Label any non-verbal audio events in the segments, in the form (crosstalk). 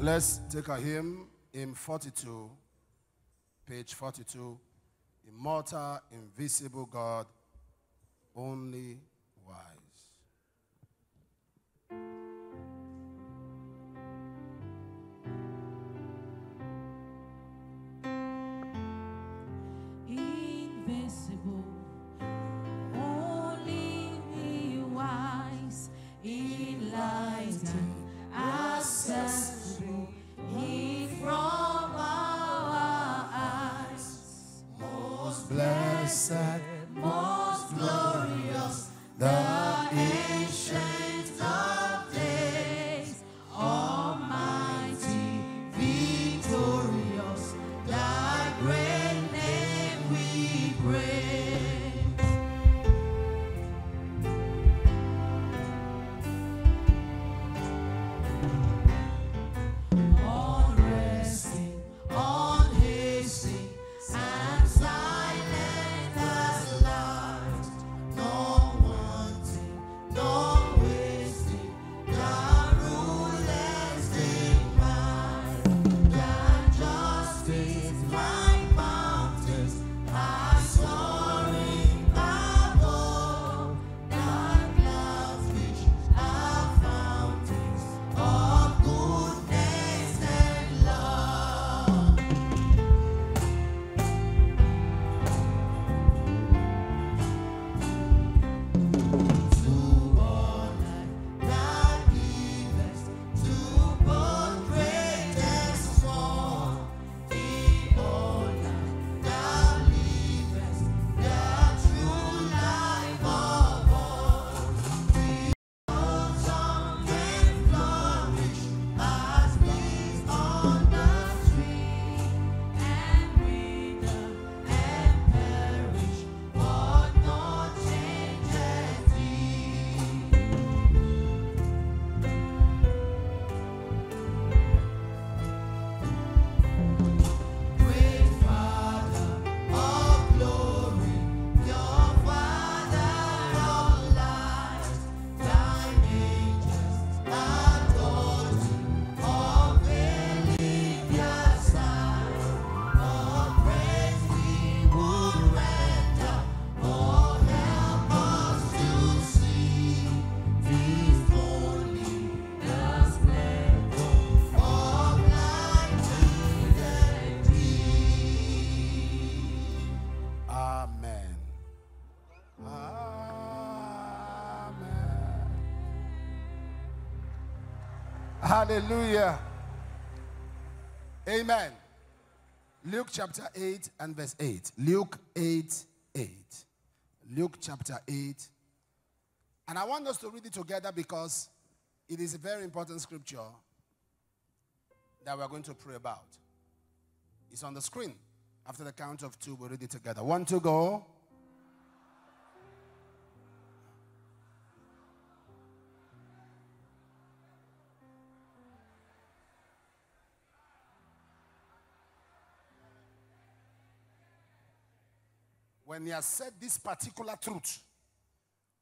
Let's take a hymn, hymn 42, page 42. Immortal, invisible God, only Hallelujah. Amen. Luke chapter 8 and verse 8. Luke 8 8. Luke chapter 8. And I want us to read it together because it is a very important scripture that we're going to pray about. It's on the screen. After the count of two, we'll read it together. One, two, go. When he has said this particular truth,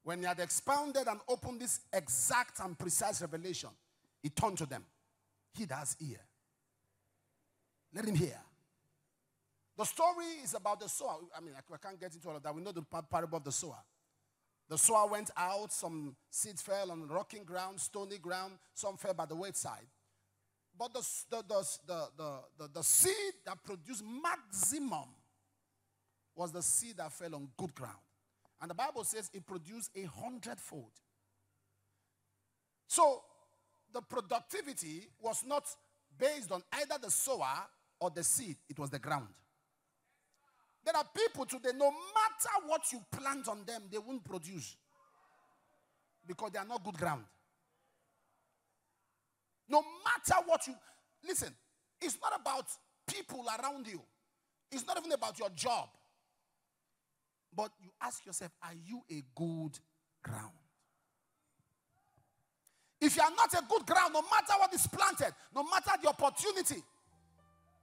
when he had expounded and opened this exact and precise revelation, he turned to them. He that has ear. Let him hear. The story is about the sower. I mean, I can't get into all of that. We know the par- parable of the sower. The sower went out, some seeds fell on rocking ground, stony ground, some fell by the wayside. But the, the, the, the, the, the seed that produced maximum was the seed that fell on good ground. And the Bible says it produced a hundredfold. So the productivity was not based on either the sower or the seed, it was the ground. There are people today, no matter what you plant on them, they won't produce because they are not good ground. No matter what you listen, it's not about people around you, it's not even about your job. But you ask yourself, are you a good ground? If you are not a good ground, no matter what is planted, no matter the opportunity,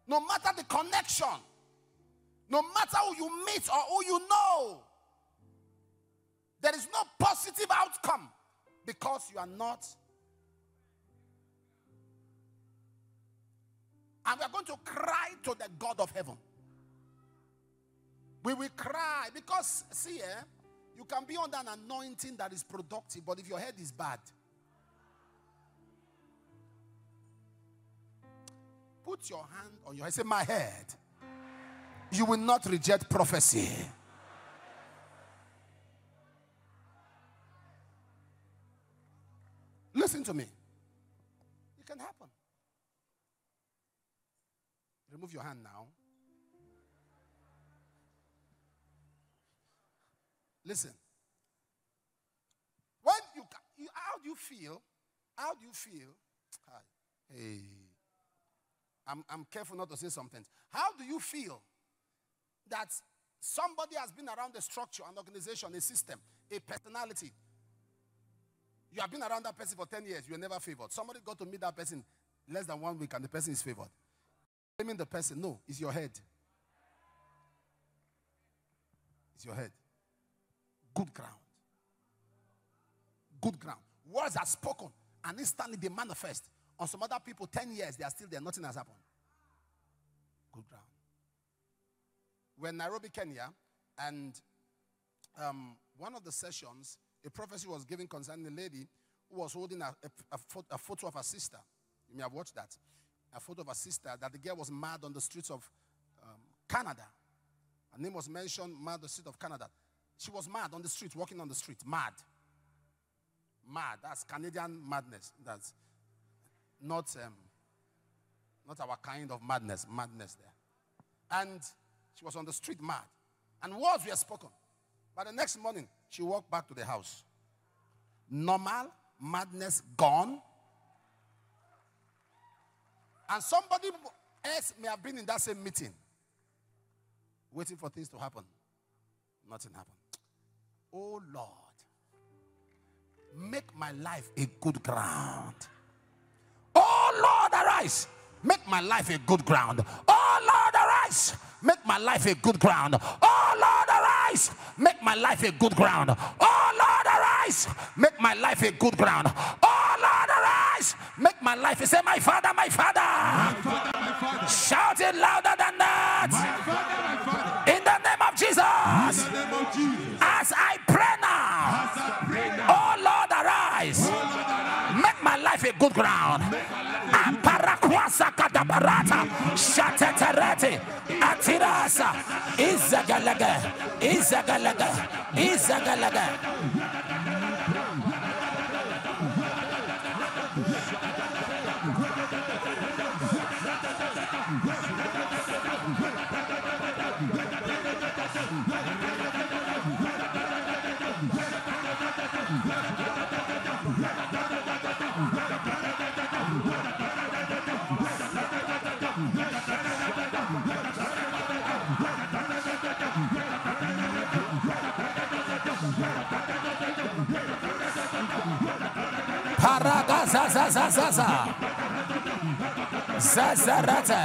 no matter the connection, no matter who you meet or who you know, there is no positive outcome because you are not And we are going to cry to the God of heaven. We will cry because, see, eh, you can be under an anointing that is productive, but if your head is bad, put your hand on your head. Say, My head. You will not reject prophecy. Listen to me. It can happen. Remove your hand now. Listen. When you, you how do you feel? How do you feel? Hi. Hey. I'm, I'm careful not to say something. How do you feel that somebody has been around a structure, an organization, a system, a personality? You have been around that person for 10 years, you were never favored. Somebody got to meet that person less than one week and the person is favored. Blaming the person, no, it's your head. It's your head. Good ground. Good ground. Words are spoken and instantly they manifest. On some other people, 10 years, they are still there, nothing has happened. Good ground. We're Nairobi, Kenya, and um, one of the sessions, a prophecy was given concerning a lady who was holding a, a, a photo of her sister. You may have watched that. A photo of her sister that the girl was mad on the streets of um, Canada. Her name was mentioned, mad on the street of Canada. She was mad on the street, walking on the street, mad. Mad. That's Canadian madness. That's not um, not our kind of madness, madness there. And she was on the street mad. And words were spoken. But the next morning, she walked back to the house. Normal, madness gone. And somebody else may have been in that same meeting, waiting for things to happen. Nothing happened. Oh Lord, make my life a good ground. Oh Lord, arise. Make my life a good ground. Oh Lord, arise. Make my life a good ground. Oh Lord, arise. Make my life a good ground. Oh Lord, arise. Make my life a good ground. Oh Lord, arise. Make my life. Say, my father, my father. Shout it louder than that. My In the name of Jesus. name of Jesus. As I good ground. Aparakwasa kadabarata. Shateterete. Atirasa. Izagalega. Izagalega. Izagalega. Baraka Sasa Sasa Sasa Sasa sa. Zazarata.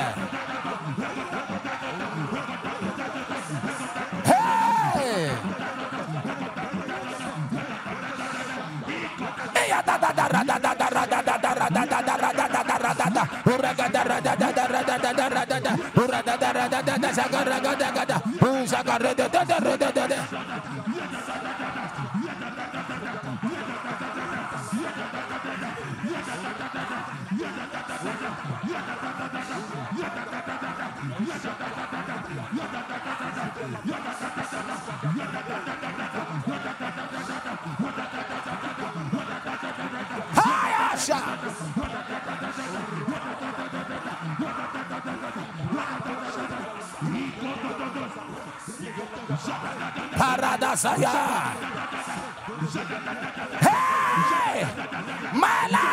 Hey! Iya da da da da da da da da da da da da da da da radada uraga da radada da radada da radada urada da radada da sagara gada gada sagara da da da Paradasaya. Hey, my life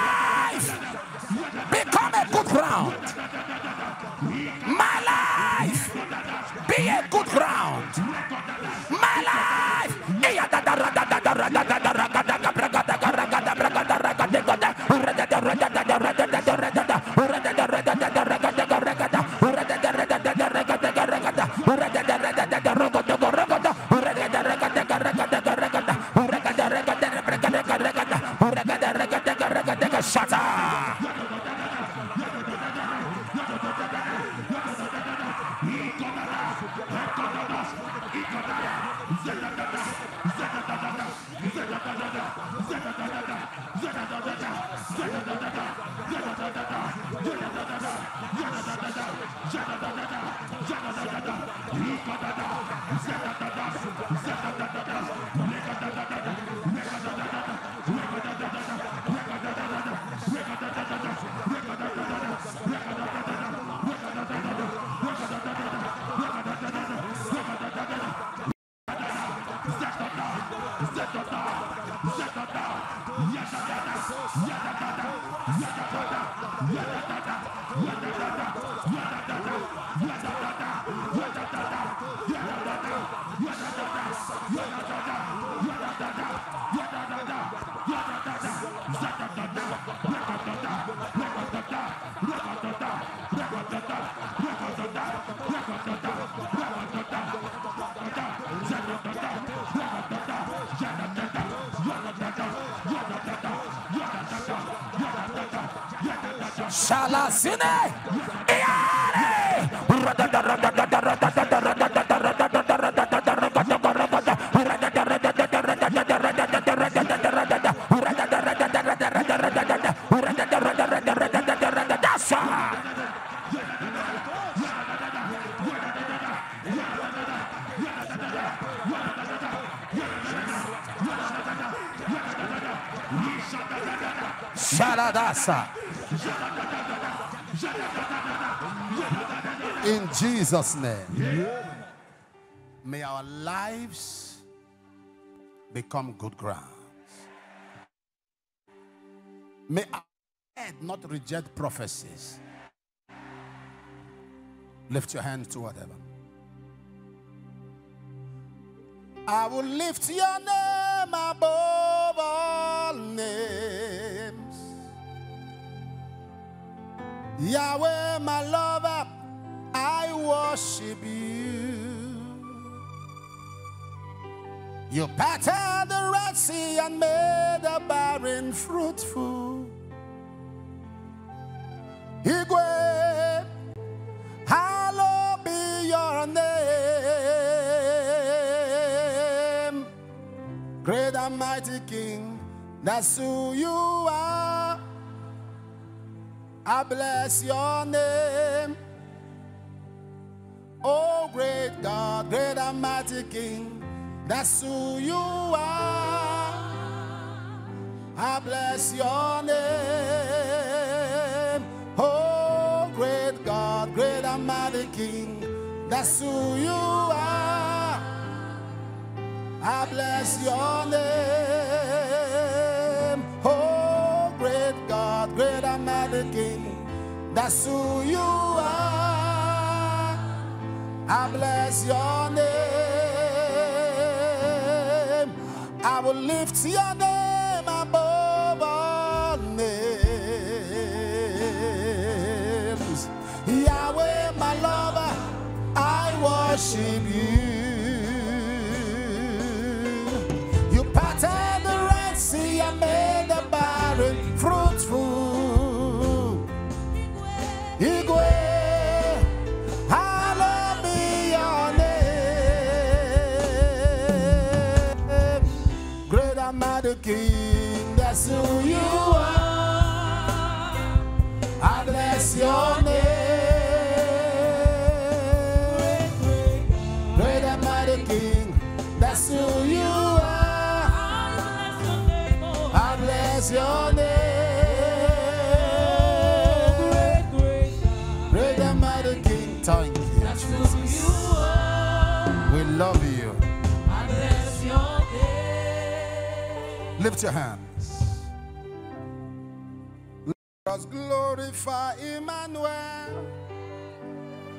Jesus' name. May our lives become good grounds. May our head not reject prophecies. Lift your hands to whatever. You parted the Red Sea and made the barren fruitful. Igwe, hallowed be your name. Great and mighty King, that's who you are. I bless your name. Oh, great God, great and mighty King, that's who you are. I bless your name. Oh, great God, great and mighty King, that's who you are. I bless your name. Oh, great God, great and mighty King, that's who you are. I bless your name. I will lift your name above all names. Yahweh, my lover, I worship you. Lift your hands. Let us glorify Emmanuel.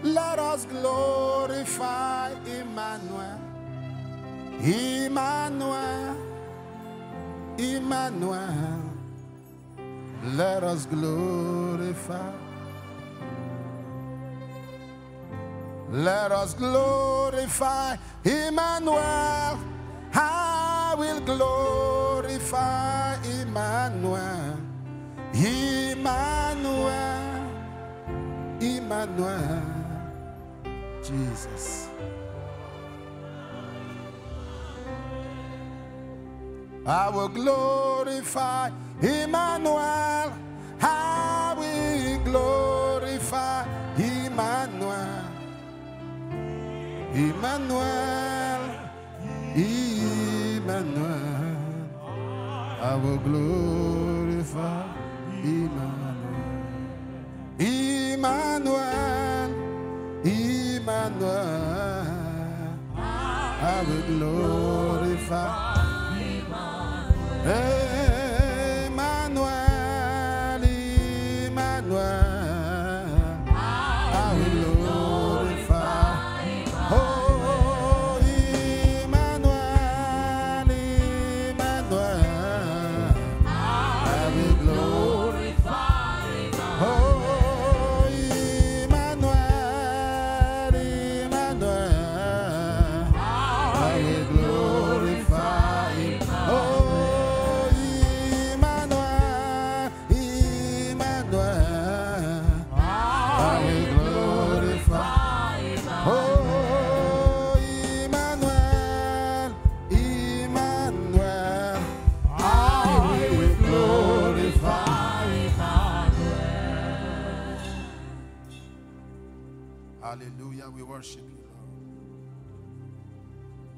Let us glorify Emmanuel. Emmanuel. Emmanuel. Let us glorify. Let us glorify Emmanuel. I will glorify Emmanuel. Emmanuel. Emmanuel. Jesus. I will glorify Emmanuel. I will glorify Emmanuel. Emmanuel. Emmanuel. I will glorify Emmanuel. Emmanuel. Emmanuel. I will glorify. Emmanuel,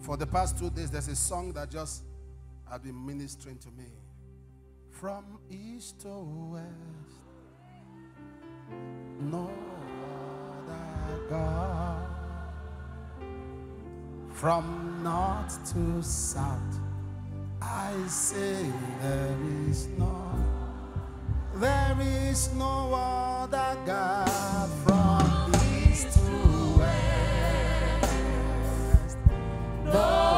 For the past two days, there's a song that just has been ministering to me. From east to west, no other God. From north to south, I say there is no, there is no other God. From east to no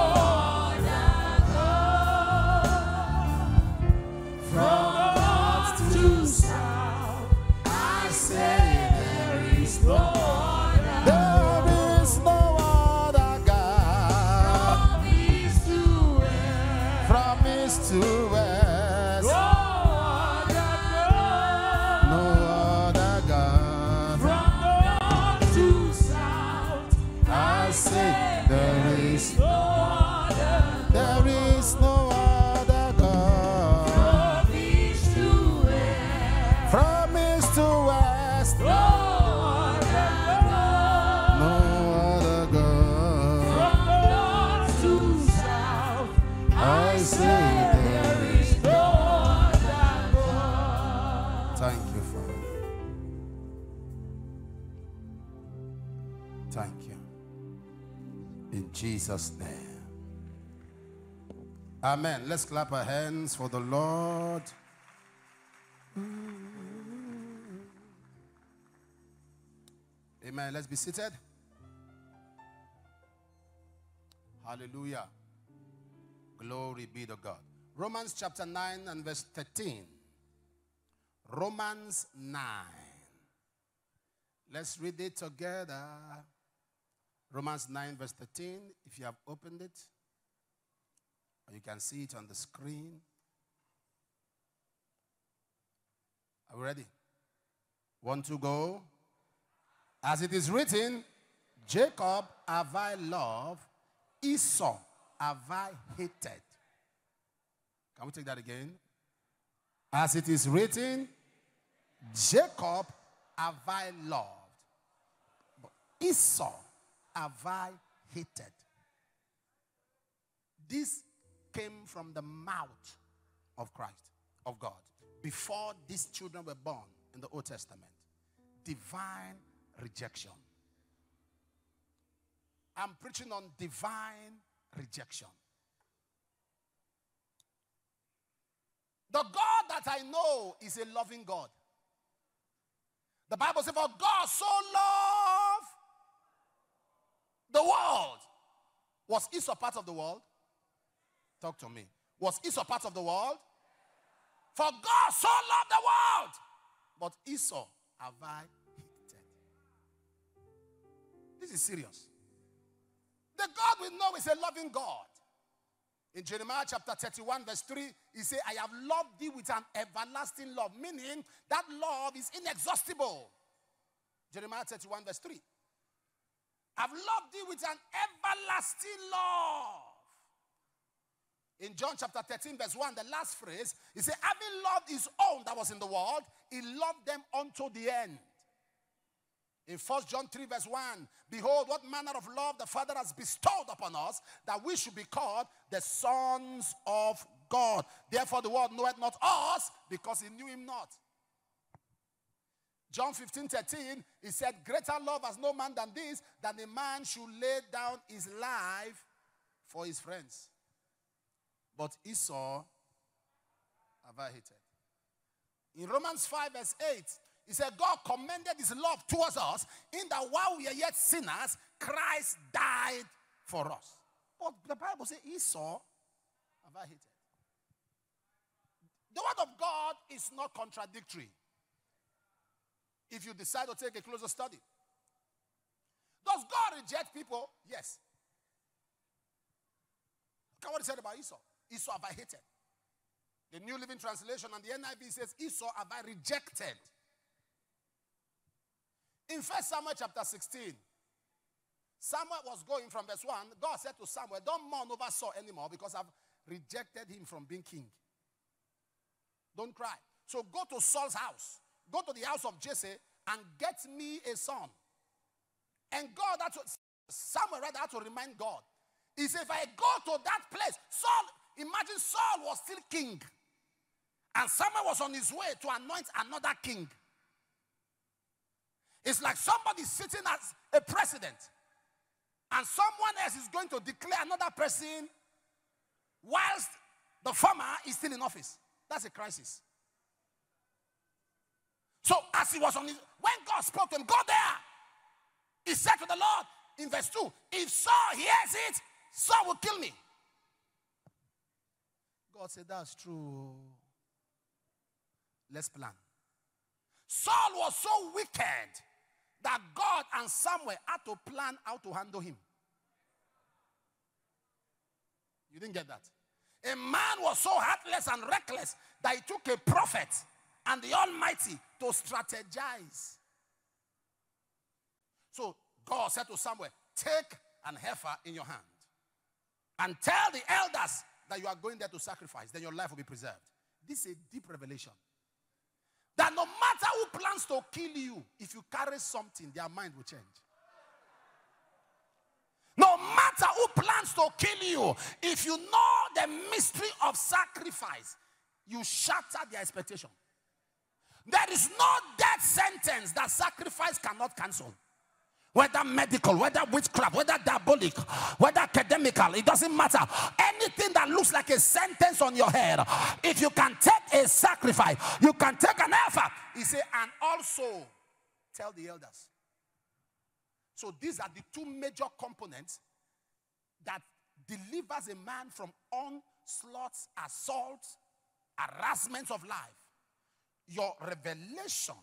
Jesus' name. Amen. Let's clap our hands for the Lord. Amen. Let's be seated. Hallelujah. Glory be to God. Romans chapter 9 and verse 13. Romans 9. Let's read it together. Romans 9, verse 13. If you have opened it, you can see it on the screen. Are we ready? One to go. As it is written, Jacob have I loved, Esau have I hated. Can we take that again? As it is written, Jacob have I loved, but Esau have I hated. This came from the mouth of Christ, of God, before these children were born in the Old Testament. Divine rejection. I'm preaching on divine rejection. The God that I know is a loving God. The Bible says, For God so loved the world. Was Esau part of the world? Talk to me. Was Esau part of the world? For God so loved the world. But Esau have I hated. This is serious. The God we know is a loving God. In Jeremiah chapter 31, verse 3, he said, I have loved thee with an everlasting love, meaning that love is inexhaustible. Jeremiah 31, verse 3. I've loved thee with an everlasting love. In John chapter 13, verse 1, the last phrase, he said, Having loved his own that was in the world, he loved them unto the end. In 1 John 3, verse 1, behold, what manner of love the Father has bestowed upon us, that we should be called the sons of God. Therefore, the world knoweth not us, because he knew him not. John 15, 13, he said, Greater love has no man than this, that a man should lay down his life for his friends. But Esau have I hated. In Romans 5, verse 8, he said, God commended his love towards us in that while we are yet sinners, Christ died for us. But the Bible says Esau have I hated. The word of God is not contradictory. If you decide to take a closer study, does God reject people? Yes. Look at what he said about Esau. Esau have I hated. The New Living Translation and the NIV says, Esau have I rejected. In 1 Samuel chapter 16, Samuel was going from verse 1. God said to Samuel, Don't mourn over Saul anymore because I've rejected him from being king. Don't cry. So go to Saul's house, go to the house of Jesse, and get me a son. And God had to, Samuel rather had to remind God. He said, If I go to that place, Saul, imagine Saul was still king. And Samuel was on his way to anoint another king. It's like somebody sitting as a president, and someone else is going to declare another person whilst the former is still in office. That's a crisis. So, as he was on his, when God spoke to him, go there. He said to the Lord in verse 2 If Saul hears it, Saul will kill me. God said, That's true. Oh. Let's plan. Saul was so wicked that God and Samuel had to plan how to handle him. You didn't get that? A man was so heartless and reckless that he took a prophet and the Almighty to strategize. So God said to Samuel, Take an heifer in your hand and tell the elders that you are going there to sacrifice, then your life will be preserved. This is a deep revelation. That no matter who plans to kill you, if you carry something, their mind will change. No matter who plans to kill you, if you know the mystery of sacrifice, you shatter their expectation. There is no death sentence that sacrifice cannot cancel. Whether medical, whether witchcraft, whether diabolic, whether academical, it doesn't matter. Anything that looks like a sentence on your head, if you can take a sacrifice, you can take an heifer. He said, and also tell the elders. So these are the two major components that delivers a man from onslaughts, assaults, harassments of life. Your revelation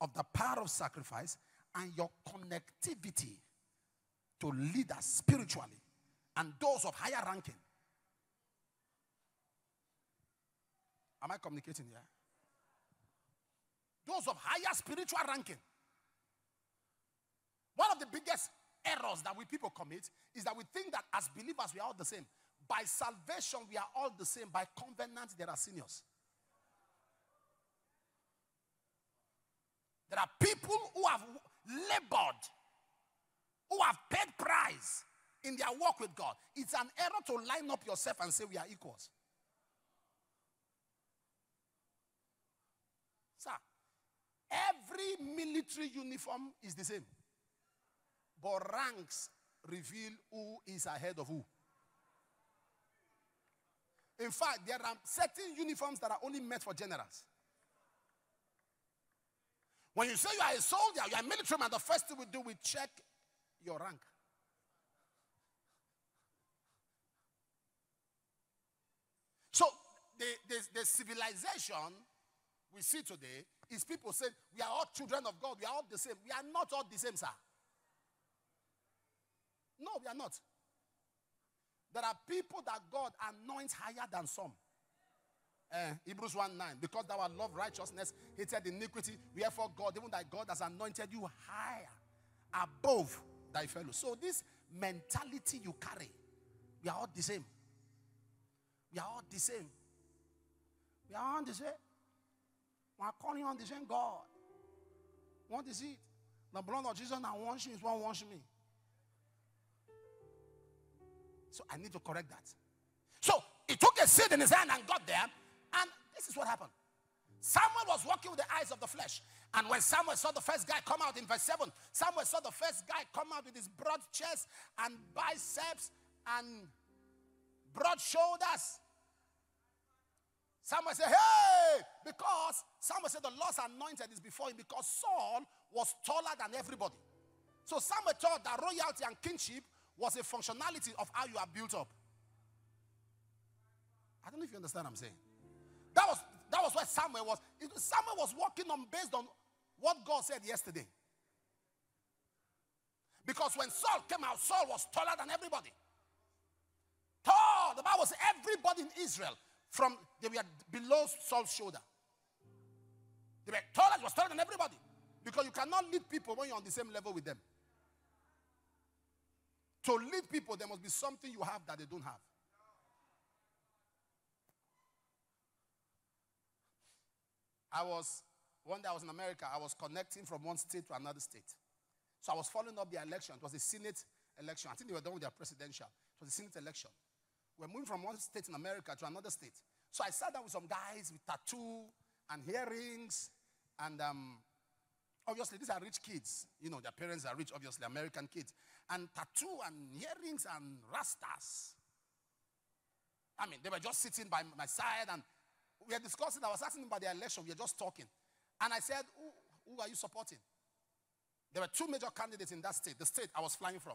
of the power of sacrifice and your connectivity to leaders spiritually and those of higher ranking. Am I communicating here? Those of higher spiritual ranking. One of the biggest errors that we people commit is that we think that as believers we are all the same. By salvation, we are all the same. By covenant, there are seniors. There are people who have labored, who have paid price in their walk with God. It's an error to line up yourself and say we are equals. Sir, every military uniform is the same. But ranks reveal who is ahead of who. In fact, there are certain uniforms that are only meant for generals. When you say you are a soldier, you are a military man, the first thing we do, we check your rank. So the, the, the civilization we see today is people saying we are all children of God, we are all the same. We are not all the same, sir. No, we are not. There are people that God anoints higher than some. Uh, Hebrews 1 9. Because thou art loved righteousness, hated iniquity, wherefore God, even thy God, has anointed you higher above thy fellow. So, this mentality you carry, we are all the same. We are all the same. We are all the same. We are calling on the same God. What is it? The blood of Jesus now wash you is what wash me. So I need to correct that. So he took a seed in his hand and got there. And this is what happened. Samuel was walking with the eyes of the flesh. And when Samuel saw the first guy come out in verse 7, Samuel saw the first guy come out with his broad chest and biceps and broad shoulders. Samuel said, Hey! Because Samuel said the Lord's anointed is before him because Saul was taller than everybody. So Samuel thought that royalty and kingship was a functionality of how you are built up. I don't know if you understand what I'm saying. That was that was where Samuel was. Samuel was walking on based on what God said yesterday. Because when Saul came out, Saul was taller than everybody. Tall. The Bible says everybody in Israel from they were below Saul's shoulder. They were taller, was taller than everybody. Because you cannot lead people when you're on the same level with them. To lead people, there must be something you have that they don't have. I was, one day I was in America, I was connecting from one state to another state. So I was following up the election. It was a Senate election. I think they were done with their presidential. It was a Senate election. We're moving from one state in America to another state. So I sat down with some guys with tattoo and earrings. And um, obviously, these are rich kids. You know, their parents are rich, obviously, American kids. And tattoo and earrings and rastas. I mean, they were just sitting by my side and we were discussing. I was asking them about the election. We were just talking. And I said, who, who are you supporting? There were two major candidates in that state, the state I was flying from.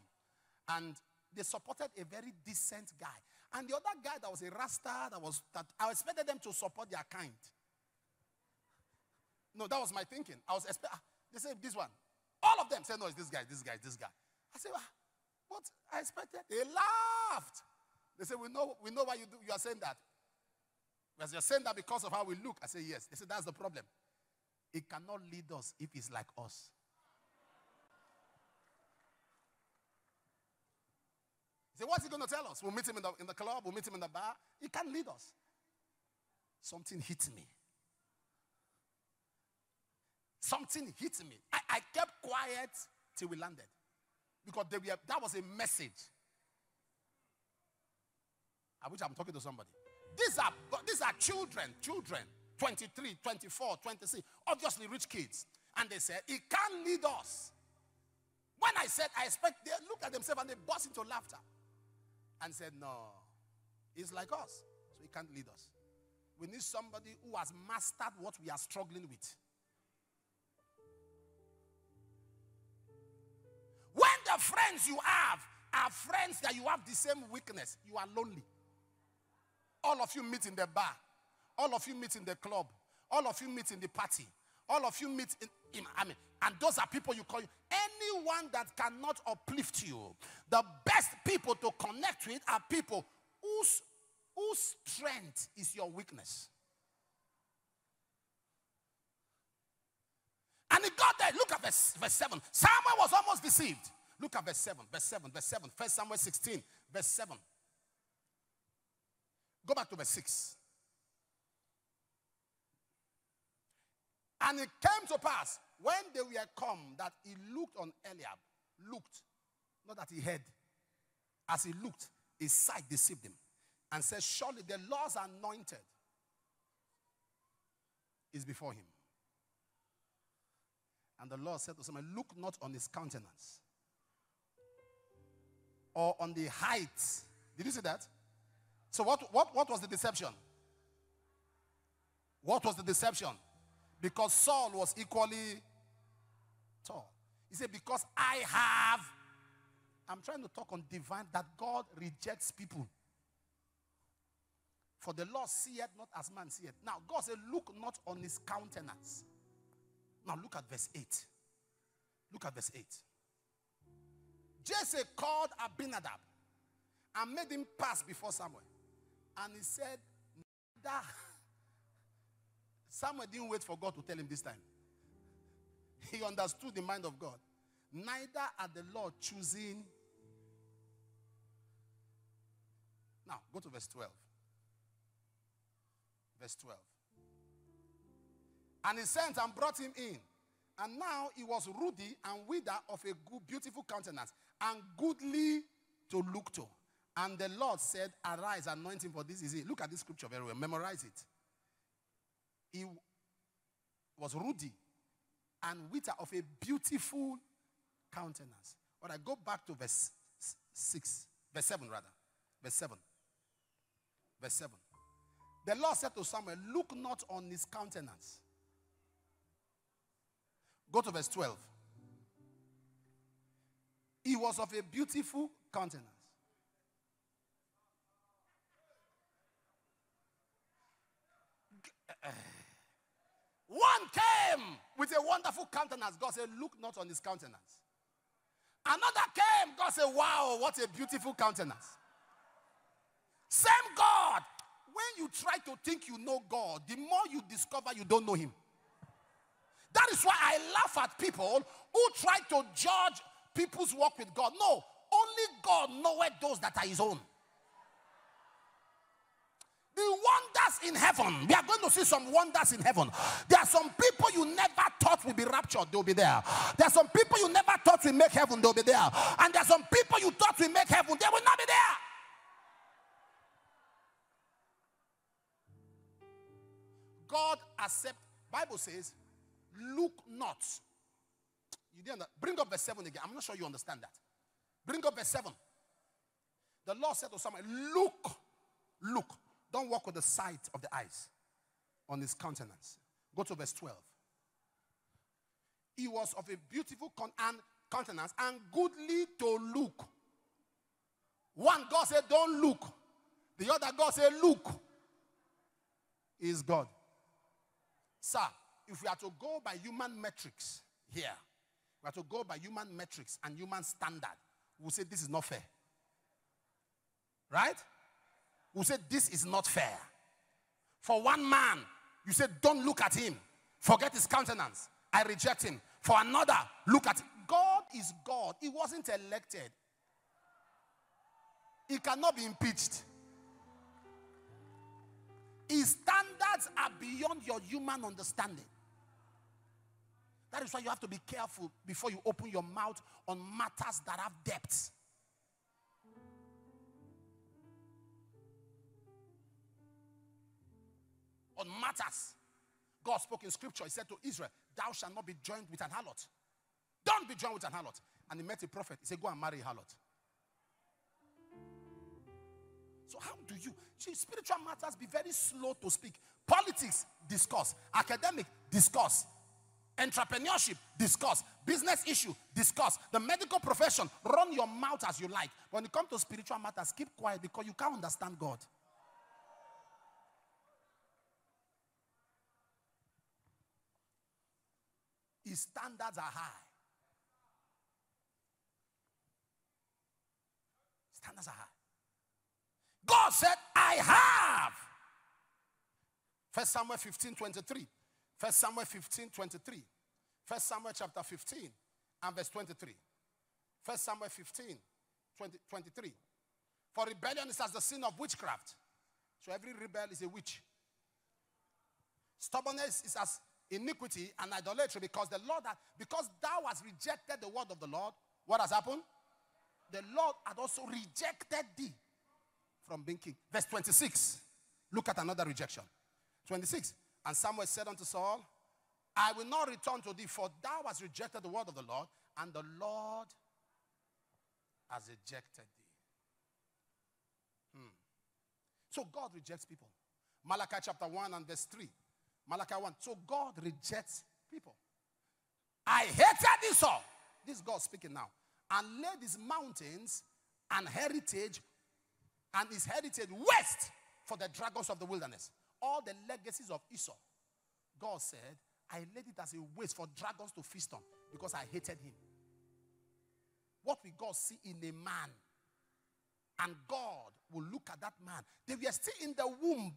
And they supported a very decent guy. And the other guy that was a rasta, that was that I expected them to support their kind. No, that was my thinking. I was expecting. They said this one. All of them said, no, it's this guy, this guy, this guy. I said, ah, what? I expected. They laughed. They said, we know, we know why you, do, you are saying that. Because you're saying that because of how we look. I say, yes. They said, that's the problem. It cannot lead us if it's like us. Said, what's he going to tell us? We'll meet him in the, in the club, we'll meet him in the bar. He can't lead us. Something hit me. Something hit me. I, I kept quiet till we landed. Because were, that was a message. I wish I'm talking to somebody. These are, these are children, children, 23, 24, 26, obviously rich kids. And they said, He can't lead us. When I said, I expect, they look at themselves and they burst into laughter and said, No, he's like us, so he can't lead us. We need somebody who has mastered what we are struggling with. When the friends you have are friends that you have the same weakness, you are lonely. All of you meet in the bar. All of you meet in the club. All of you meet in the party. All of you meet in, in, I mean, and those are people you call you. Anyone that cannot uplift you, the best people to connect with are people whose, whose strength is your weakness. And he got there. Look at verse, verse 7. Samuel was almost deceived. Look at verse 7. Verse 7. Verse 7. First Samuel 16. Verse 7. Go back to verse 6. And it came to pass when they were come that he looked on Eliab, looked, not that he heard. As he looked, his sight deceived him and said, Surely the Lord's anointed is before him. And the Lord said to Samuel, Look not on his countenance or on the height. Did you see that? So, what, what, what was the deception? What was the deception? Because Saul was equally tall. He said, Because I have. I'm trying to talk on divine that God rejects people. For the Lord seeth not as man seeth. Now, God said, Look not on his countenance. Now, look at verse 8. Look at verse 8. Jesse called Abinadab and made him pass before Samuel. And he said, that Samuel didn't wait for God to tell him this time. He understood the mind of God. Neither are the Lord choosing. Now, go to verse 12. Verse 12. And he sent and brought him in. And now he was ruddy and wither of a good, beautiful countenance, and goodly to look to. And the Lord said, Arise, anoint him, for this is it. Look at this scripture very well. Memorize it. He was ruddy and wither of a beautiful countenance. But I go back to verse 6, verse 7 rather. Verse 7. Verse 7. The Lord said to Samuel, Look not on his countenance. Go to verse 12. He was of a beautiful countenance. One came with a wonderful countenance. God said, Look not on his countenance. Another came. God said, Wow, what a beautiful countenance. Same God. When you try to think you know God, the more you discover you don't know him. That is why I laugh at people who try to judge people's work with God. No, only God knoweth those that are his own. The wonders in heaven. We are going to see some wonders in heaven. There are some people you never thought will be raptured, they'll be there. There are some people you never thought will make heaven, they'll be there. And there are some people you thought will make heaven, they will not be there. God accept. Bible says, look not. You didn't bring up verse 7 again. I'm not sure you understand that. Bring up verse 7. The Lord said to someone, Look, look. Don't walk with the sight of the eyes on his countenance. Go to verse 12. He was of a beautiful con- and countenance and goodly to look. One God said, Don't look. The other God said, Look. Is God. Sir, if we are to go by human metrics here, we are to go by human metrics and human standard, we'll say this is not fair. Right? We'll say this is not fair. For one man, you said, don't look at him. Forget his countenance. I reject him. For another, look at him. God is God. He wasn't elected. He cannot be impeached. His standards are beyond your human understanding. That is why you have to be careful before you open your mouth on matters that have depths. On matters. God spoke in scripture. He said to Israel, Thou shalt not be joined with an harlot. Don't be joined with an harlot. And he met a prophet. He said, Go and marry a harlot. So, how do you? See, spiritual matters be very slow to speak. Politics, discuss. Academic, discuss. Entrepreneurship, discuss. Business issue, discuss. The medical profession, run your mouth as you like. When it comes to spiritual matters, keep quiet because you can't understand God. His standards are high. Standards are high. God said, I have. First Samuel 15, 23. First Samuel 15, 23. First Samuel chapter 15 and verse 23. First Samuel 15, 20, 23. For rebellion is as the sin of witchcraft. So every rebel is a witch. Stubbornness is as iniquity and idolatry because the Lord, had, because thou hast rejected the word of the Lord, what has happened? The Lord had also rejected thee from being king. Verse 26. Look at another rejection. 26. And Samuel said unto Saul, I will not return to thee, for thou hast rejected the word of the Lord, and the Lord has rejected thee. Hmm. So God rejects people. Malachi chapter 1 and verse 3. Malachi 1. So God rejects people. I hated Esau. This is God speaking now. And laid his mountains and heritage and his heritage west for the dragons of the wilderness. All the legacies of Esau. God said, I laid it as a waste for dragons to feast on because I hated him. What will God see in a man? And God will look at that man. They were still in the womb,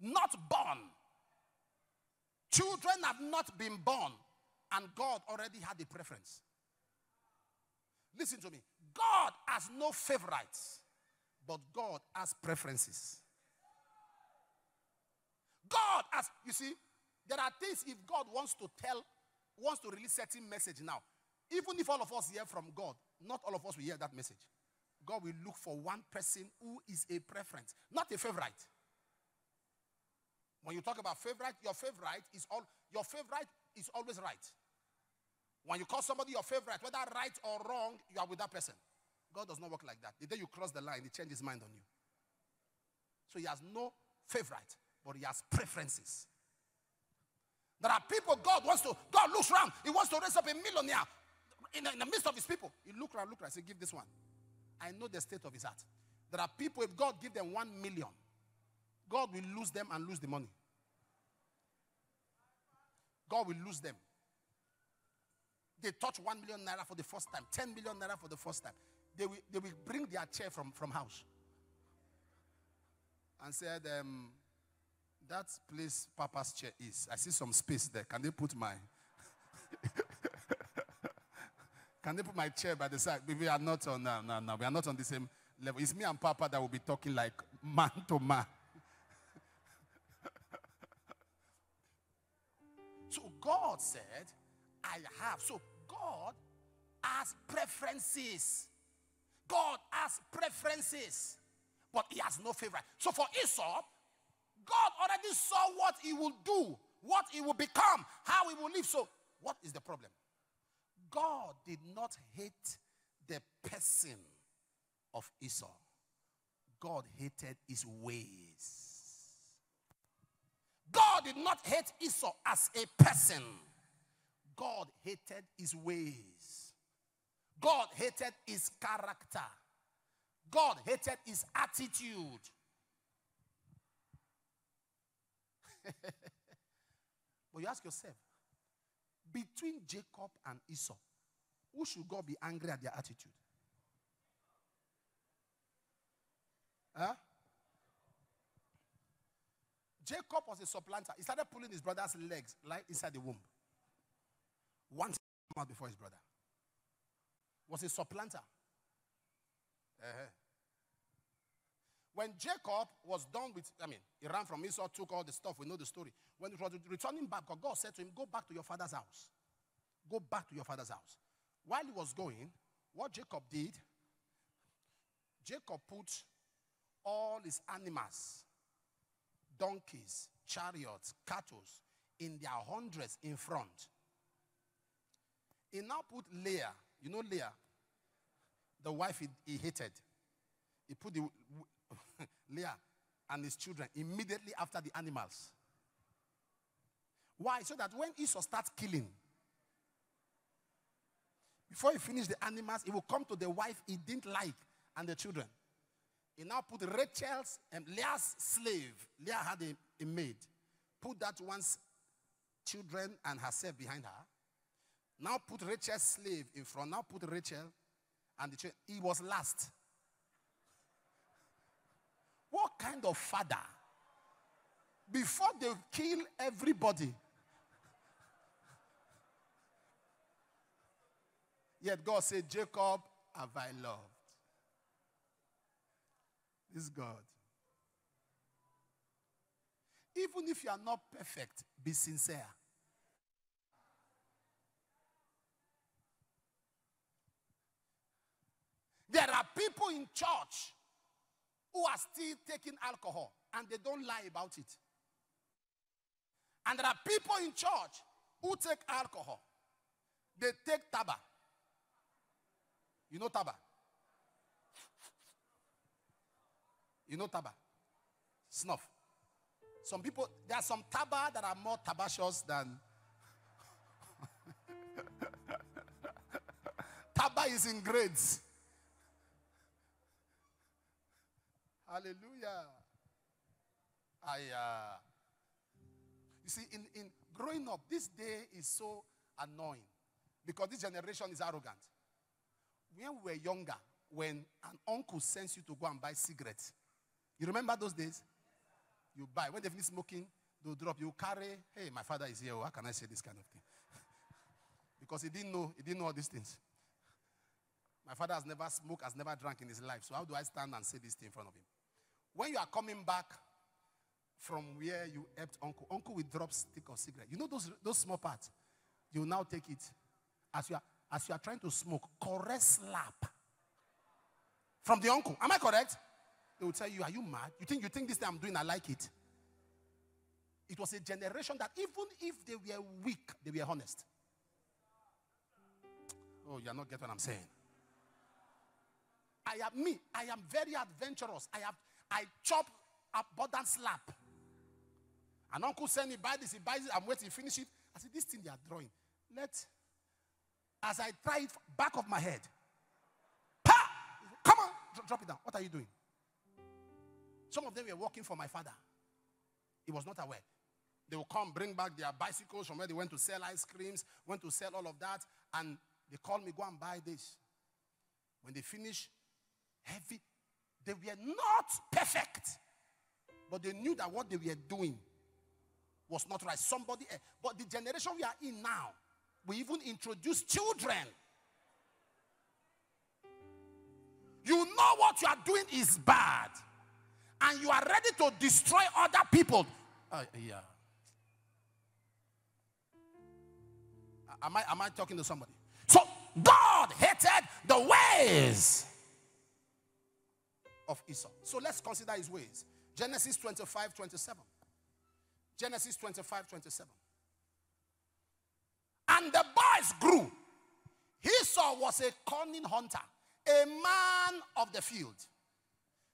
not born. Children have not been born, and God already had a preference. Listen to me. God has no favorites, but God has preferences. God, as you see, there are things if God wants to tell, wants to release certain message now, even if all of us hear from God, not all of us will hear that message. God will look for one person who is a preference, not a favorite. When you talk about favorite, your favorite is all your favorite is always right. When you call somebody your favorite, whether right or wrong, you are with that person. God does not work like that. The day you cross the line, he changes his mind on you. So he has no favorite, but he has preferences. There are people God wants to, God looks around, he wants to raise up a millionaire in the, in the midst of his people. He look around, look around, say, give this one. I know the state of his heart. There are people, if God give them one million, God will lose them and lose the money. God will lose them. They touch one million naira for the first time, 10 million naira for the first time. They will, they will bring their chair from, from house and said, um, that place Papa's chair is. I see some space there. Can they put my (laughs) Can they put my chair by the side? We are not on no, no, no. We are not on the same level. It's me and Papa that will be talking like man to man. God said, I have. So God has preferences. God has preferences. But he has no favorite. So for Esau, God already saw what he will do, what he will become, how he will live. So what is the problem? God did not hate the person of Esau. God hated his ways. God did not hate Esau as a person. God hated his ways. God hated his character. God hated his attitude. (laughs) but you ask yourself, between Jacob and Esau, who should God be angry at their attitude? Huh? Jacob was a supplanter. He started pulling his brother's legs like inside the womb. Once out before his brother. Was a supplanter. Uh-huh. When Jacob was done with, I mean, he ran from Esau, took all the stuff. We know the story. When he was returning back, God said to him, Go back to your father's house. Go back to your father's house. While he was going, what Jacob did, Jacob put all his animals, donkeys, chariots, cattle, in their hundreds in front. He now put Leah, you know Leah, the wife he, he hated. He put the (laughs) Leah and his children immediately after the animals. Why? So that when Esau starts killing, before he finished the animals, he will come to the wife he didn't like and the children. He now put Rachel's and Leah's slave. Leah had a, a maid. Put that one's children and herself behind her. Now put Rachel's slave in front. Now put Rachel and the children. He was last. What kind of father? Before they kill everybody. Yet God said, Jacob have I loved. This God. Even if you are not perfect, be sincere. There are people in church who are still taking alcohol and they don't lie about it. And there are people in church who take alcohol. They take taba. You know taba? You know taba? Snuff. Some people, there are some taba that are more tabacious than. (laughs) taba is in grades. Hallelujah. I, uh, you see, in, in growing up, this day is so annoying because this generation is arrogant. When we were younger, when an uncle sends you to go and buy cigarettes, you remember those days? You buy. When they finish smoking, they'll drop. You carry, hey, my father is here. How can I say this kind of thing? (laughs) because he didn't know, he didn't know all these things. My father has never smoked, has never drank in his life. So how do I stand and say this thing in front of him? When you are coming back from where you helped uncle. Uncle will drop stick of cigarette. You know those, those small parts? You now take it. As you, are, as you are trying to smoke, correct slap from the uncle. Am I correct? They will tell you, Are you mad? You think you think this thing I'm doing, I like it? It was a generation that even if they were weak, they were honest. Oh, you're not getting what I'm saying. I am me. I am very adventurous. I have I chop abundant slap. And uncle send me buy this, he buys it, I'm waiting, to finish it. I said, This thing they are drawing. Let as I try it back of my head. Pa! Come on, dro- drop it down. What are you doing? Some of them were working for my father. He was not aware. They will come, bring back their bicycles from where they went to sell ice creams, went to sell all of that, and they called me, go and buy this. When they finish, heavy, they were not perfect, but they knew that what they were doing was not right. Somebody, else. but the generation we are in now, we even introduce children. You know what you are doing is bad, and you are ready to destroy other people. Uh, yeah. Am I, am I talking to somebody? So God hated the ways of Esau. So let's consider his ways. Genesis 25, 27. Genesis 25, 27. And the boys grew. Esau was a cunning hunter, a man of the field.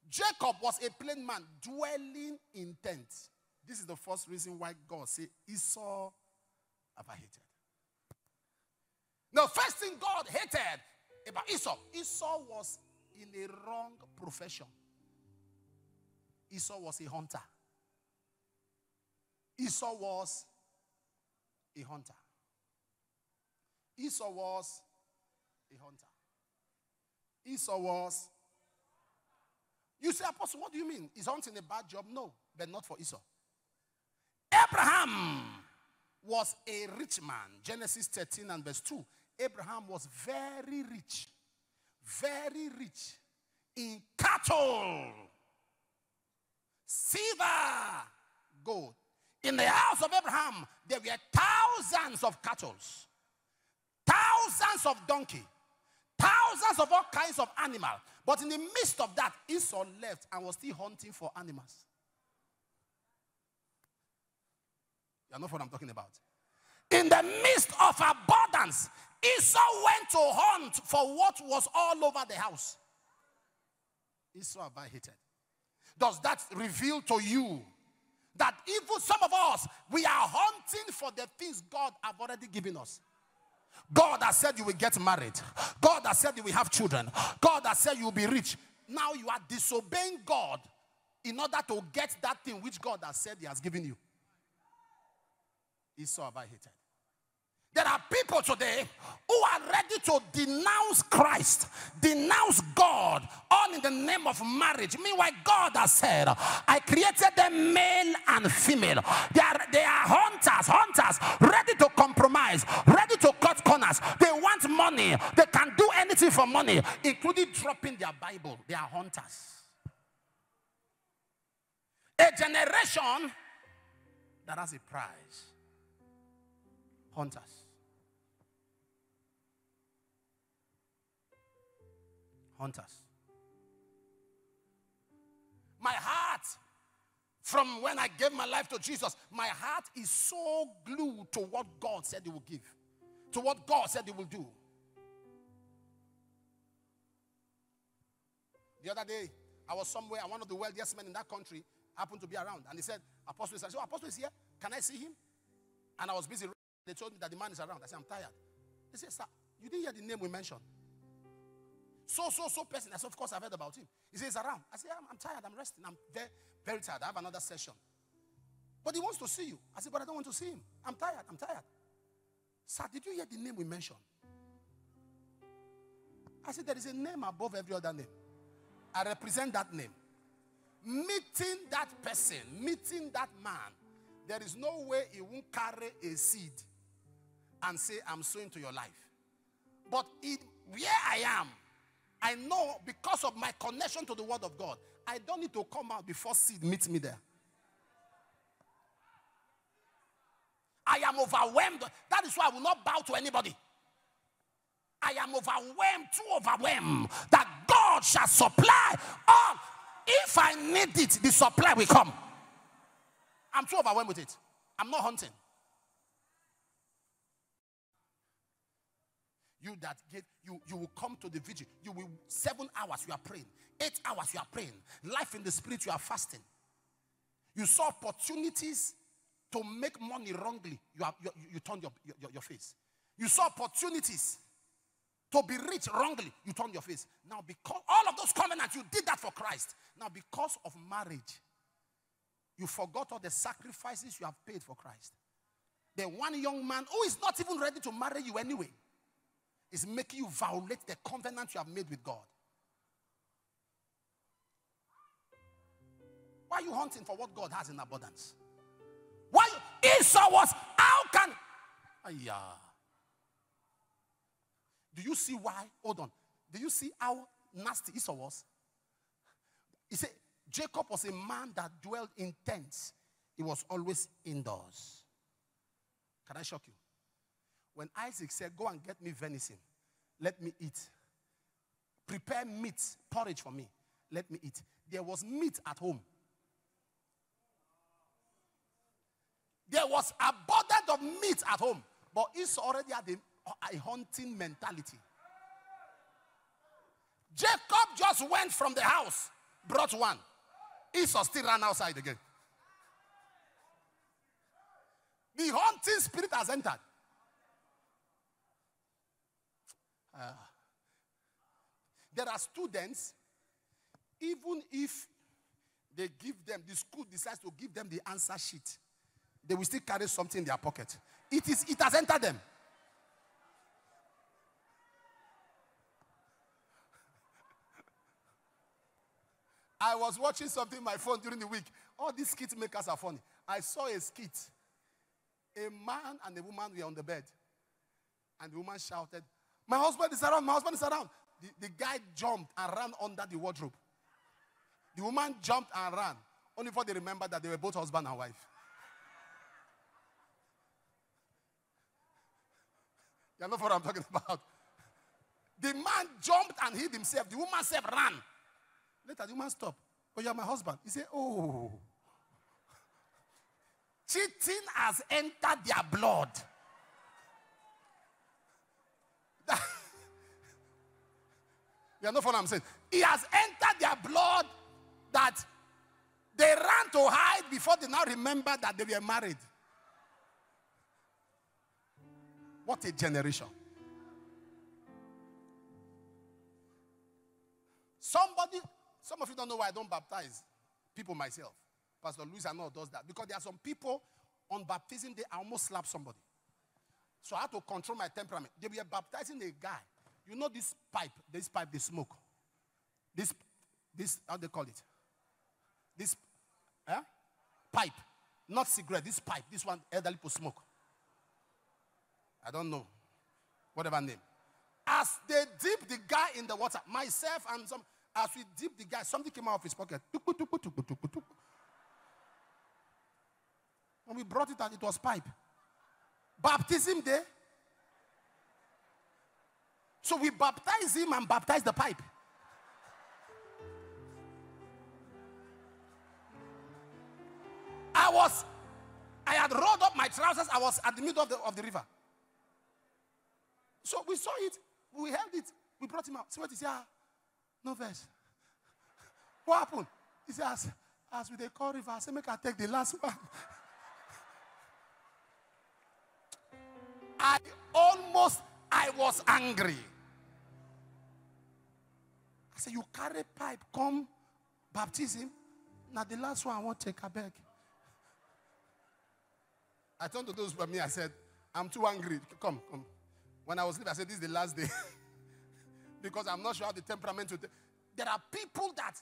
Jacob was a plain man dwelling in tents. This is the first reason why God said Esau have I hated. The first thing God hated about Esau, Esau was in a wrong profession. Esau was a hunter. Esau was a hunter. Esau was a hunter. Esau was. You say, Apostle, what do you mean? Is hunting a bad job? No, but not for Esau. Abraham was a rich man. Genesis 13 and verse 2. Abraham was very rich, very rich in cattle, silver, gold. In the house of Abraham, there were thousands of cattle, thousands of donkey, thousands of all kinds of animal. But in the midst of that, Esau left and was still hunting for animals. You know what I'm talking about? In the midst of abundance, Esau went to hunt for what was all over the house. Esau have I hated. Does that reveal to you that even some of us, we are hunting for the things God have already given us? God has said you will get married. God has said you will have children. God has said you will be rich. Now you are disobeying God in order to get that thing which God has said He has given you. Esau have I hated. There are people today who are ready to denounce Christ, denounce God, all in the name of marriage. Meanwhile, God has said, I created them male and female. They are, they are hunters, hunters, ready to compromise, ready to cut corners. They want money. They can do anything for money, including dropping their Bible. They are hunters. A generation that has a prize. Hunters. Hunters. My heart, from when I gave my life to Jesus, my heart is so glued to what God said He will give, to what God said He will do. The other day, I was somewhere, and one of the wealthiest men in that country happened to be around. And he said, Apostle is here. I said, oh, Apostle is here. Can I see him? And I was busy. They told me that the man is around. I said, I'm tired. They said, Sir, you didn't hear the name we mentioned. So, so, so person. I said, Of course, I've heard about him. He says, around. I said, I'm, I'm tired. I'm resting. I'm very, very tired. I have another session. But he wants to see you. I said, But I don't want to see him. I'm tired. I'm tired. Sir, did you hear the name we mentioned? I said, There is a name above every other name. I represent that name. Meeting that person, meeting that man, there is no way he won't carry a seed and say, I'm sowing to your life. But it, where I am, I know because of my connection to the Word of God, I don't need to come out before seed meets me there. I am overwhelmed. That is why I will not bow to anybody. I am overwhelmed, too overwhelmed, that God shall supply all. If I need it, the supply will come. I'm too overwhelmed with it. I'm not hunting. You that get you, you will come to the vigil. You will seven hours you are praying, eight hours you are praying. Life in the spirit you are fasting. You saw opportunities to make money wrongly. You are you, you turned your, your, your face. You saw opportunities to be rich wrongly. You turned your face. Now because all of those covenants you did that for Christ. Now because of marriage, you forgot all the sacrifices you have paid for Christ. The one young man who is not even ready to marry you anyway is making you violate the covenant you have made with God. Why are you hunting for what God has in abundance? Why Esau was, how can yeah. Do you see why? Hold on. Do you see how nasty Esau was? He said, Jacob was a man that dwelled in tents. He was always indoors. Can I shock you? When Isaac said, Go and get me venison, let me eat. Prepare meat, porridge for me, let me eat. There was meat at home. There was abundance of meat at home. But Esau already had a, a hunting mentality. Jacob just went from the house, brought one. Esau still ran outside again. The hunting spirit has entered. Uh, there are students, even if they give them, the school decides to give them the answer sheet, they will still carry something in their pocket. It, is, it has entered them. I was watching something on my phone during the week. All these skit makers are funny. I saw a skit. A man and a woman were on the bed. And the woman shouted, My husband is around, my husband is around. The, the guy jumped and ran under the wardrobe. The woman jumped and ran, only for they remembered that they were both husband and wife. You know what I'm talking about? The man jumped and hid himself. The woman self ran. Later, the woman stopped. Oh, you're my husband. He said, Oh. Cheating has entered their blood. (laughs) you know what I'm saying? He has entered their blood that they ran to hide before they now remember that they were married. What a generation. Somebody, some of you don't know why I don't baptize people myself. Pastor Luis Arnold does that. Because there are some people on baptism, they almost slap somebody. So I had to control my temperament. They were baptizing a guy. You know this pipe, this pipe they smoke. This, this, how they call it? This, eh? Pipe. Not cigarette, this pipe. This one elderly people smoke. I don't know. Whatever name. As they dip the guy in the water, myself and some, as we dip the guy, something came out of his pocket. When we brought it out, it was pipe. Baptism day. So we baptize him and baptize the pipe. I was, I had rolled up my trousers. I was at the middle of the, of the river. So we saw it, we held it, we brought him out. See what he said? Ah, no verse. What happened? He said, as, as with the call river, I said, make I take the last one. (laughs) I almost, I was angry. I said, you carry pipe, come, baptism. Now the last one I want to take a bag. I turned to those by me, I said, I'm too angry. Come, come. When I was leaving, I said, This is the last day. (laughs) because I'm not sure how the temperament will. There are people that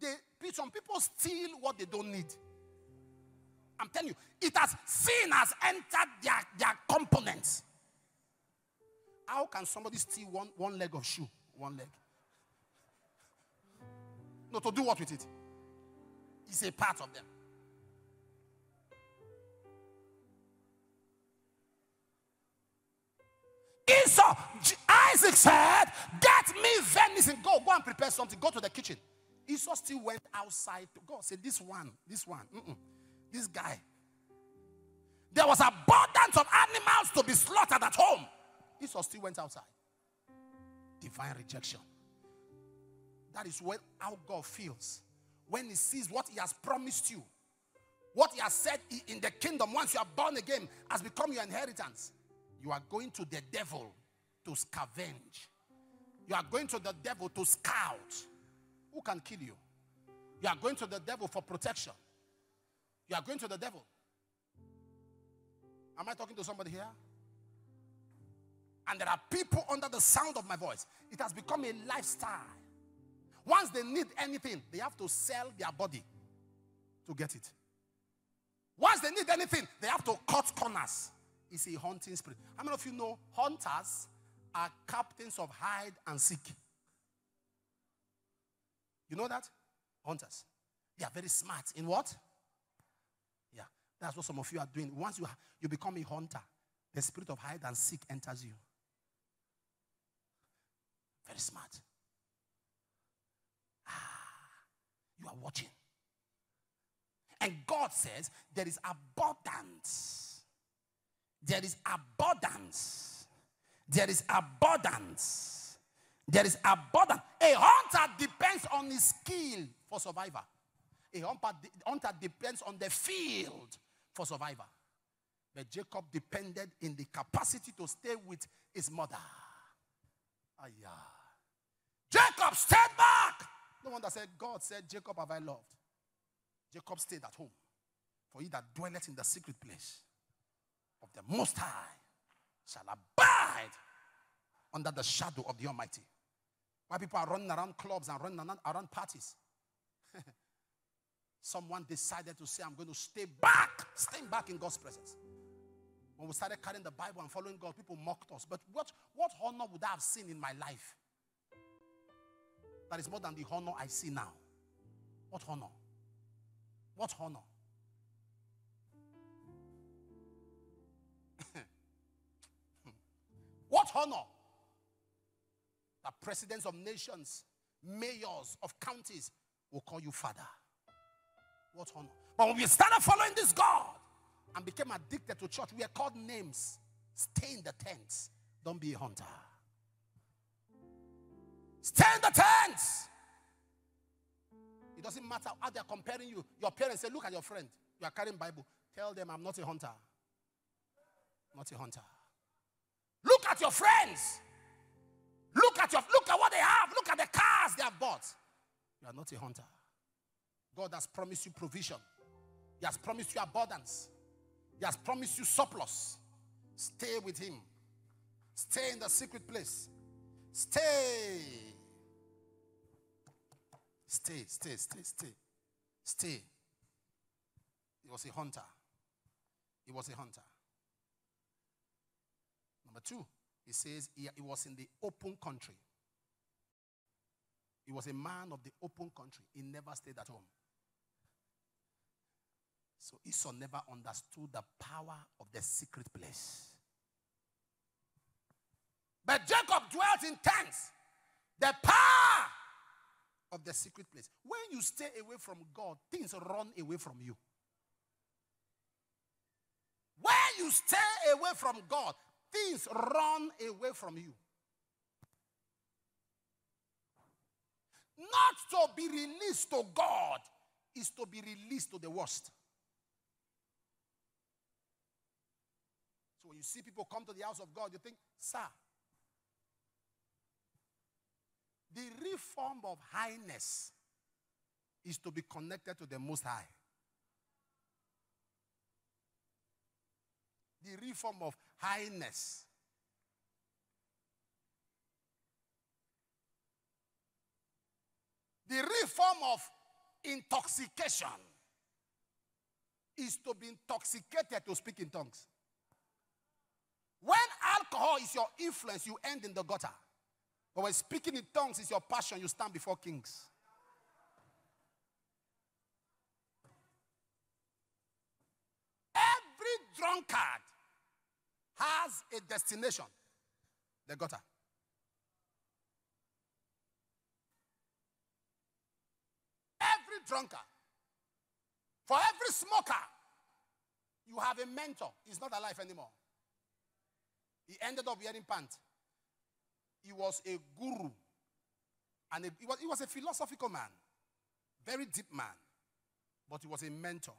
they some people steal what they don't need. I'm telling you, it has sin has entered their, their components. How can somebody steal one, one leg of shoe? One leg. No, to do what with it? It's a part of them. Esau, Isaac said, Get me venison. Go, go and prepare something. Go to the kitchen. Esau still went outside to God. Said, This one, this one, mm-mm, this guy. There was abundance of animals to be slaughtered at home. Esau still went outside. Divine rejection. That is what how God feels when He sees what He has promised you, what He has said in the kingdom. Once you are born again, has become your inheritance. You are going to the devil to scavenge. You are going to the devil to scout. Who can kill you? You are going to the devil for protection. You are going to the devil. Am I talking to somebody here? And there are people under the sound of my voice. It has become a lifestyle. Once they need anything, they have to sell their body to get it. Once they need anything, they have to cut corners. It's a hunting spirit. How many of you know hunters are captains of hide and seek? You know that? Hunters. They are very smart in what? Yeah. That's what some of you are doing. Once you, you become a hunter, the spirit of hide and seek enters you. Very smart. Ah, you are watching. And God says there is abundance. There is abundance. There is abundance. There is abundance. A hunter depends on his skill for survival. A hunter, depends on the field for survival. But Jacob depended in the capacity to stay with his mother. Aya. Jacob stayed back. No wonder said, God said, Jacob have I loved. Jacob stayed at home. For he that dwelleth in the secret place of the Most High shall abide under the shadow of the Almighty. Why people are running around clubs and running around, around parties? (laughs) Someone decided to say, I'm going to stay back, staying back in God's presence. When we started carrying the Bible and following God, people mocked us. But what, what honor would I have seen in my life? That is more than the honor I see now. What honor? What honor? (laughs) what honor? That presidents of nations, mayors of counties will call you father. What honor? But when we started following this God and became addicted to church, we are called names. Stay in the tents. Don't be a hunter. Stay in the tents. It doesn't matter how they're comparing you. Your parents say, look at your friend. You are carrying Bible. Tell them I'm not a hunter. Not a hunter. Look at your friends. Look at your look at what they have. Look at the cars they have bought. You are not a hunter. God has promised you provision. He has promised you abundance. He has promised you surplus. Stay with him. Stay in the secret place. Stay. Stay, stay, stay, stay. Stay. He was a hunter. He was a hunter. Number two, he says he, he was in the open country. He was a man of the open country. He never stayed at home. So Esau never understood the power of the secret place. But Jacob dwelt in tents. The power of the secret place. When you stay away from God, things run away from you. When you stay away from God, things run away from you. Not to be released to God is to be released to the worst. So when you see people come to the house of God, you think, sir, the reform of highness is to be connected to the Most High. The reform of highness. The reform of intoxication is to be intoxicated to speak in tongues. When alcohol is your influence, you end in the gutter. But when speaking in tongues is your passion, you stand before kings. Every drunkard has a destination. the gutter. Every drunkard, for every smoker, you have a mentor. He's not alive anymore. He ended up wearing pants. He was a guru. And he, was, he was a philosophical man. Very deep man. But he was a mentor.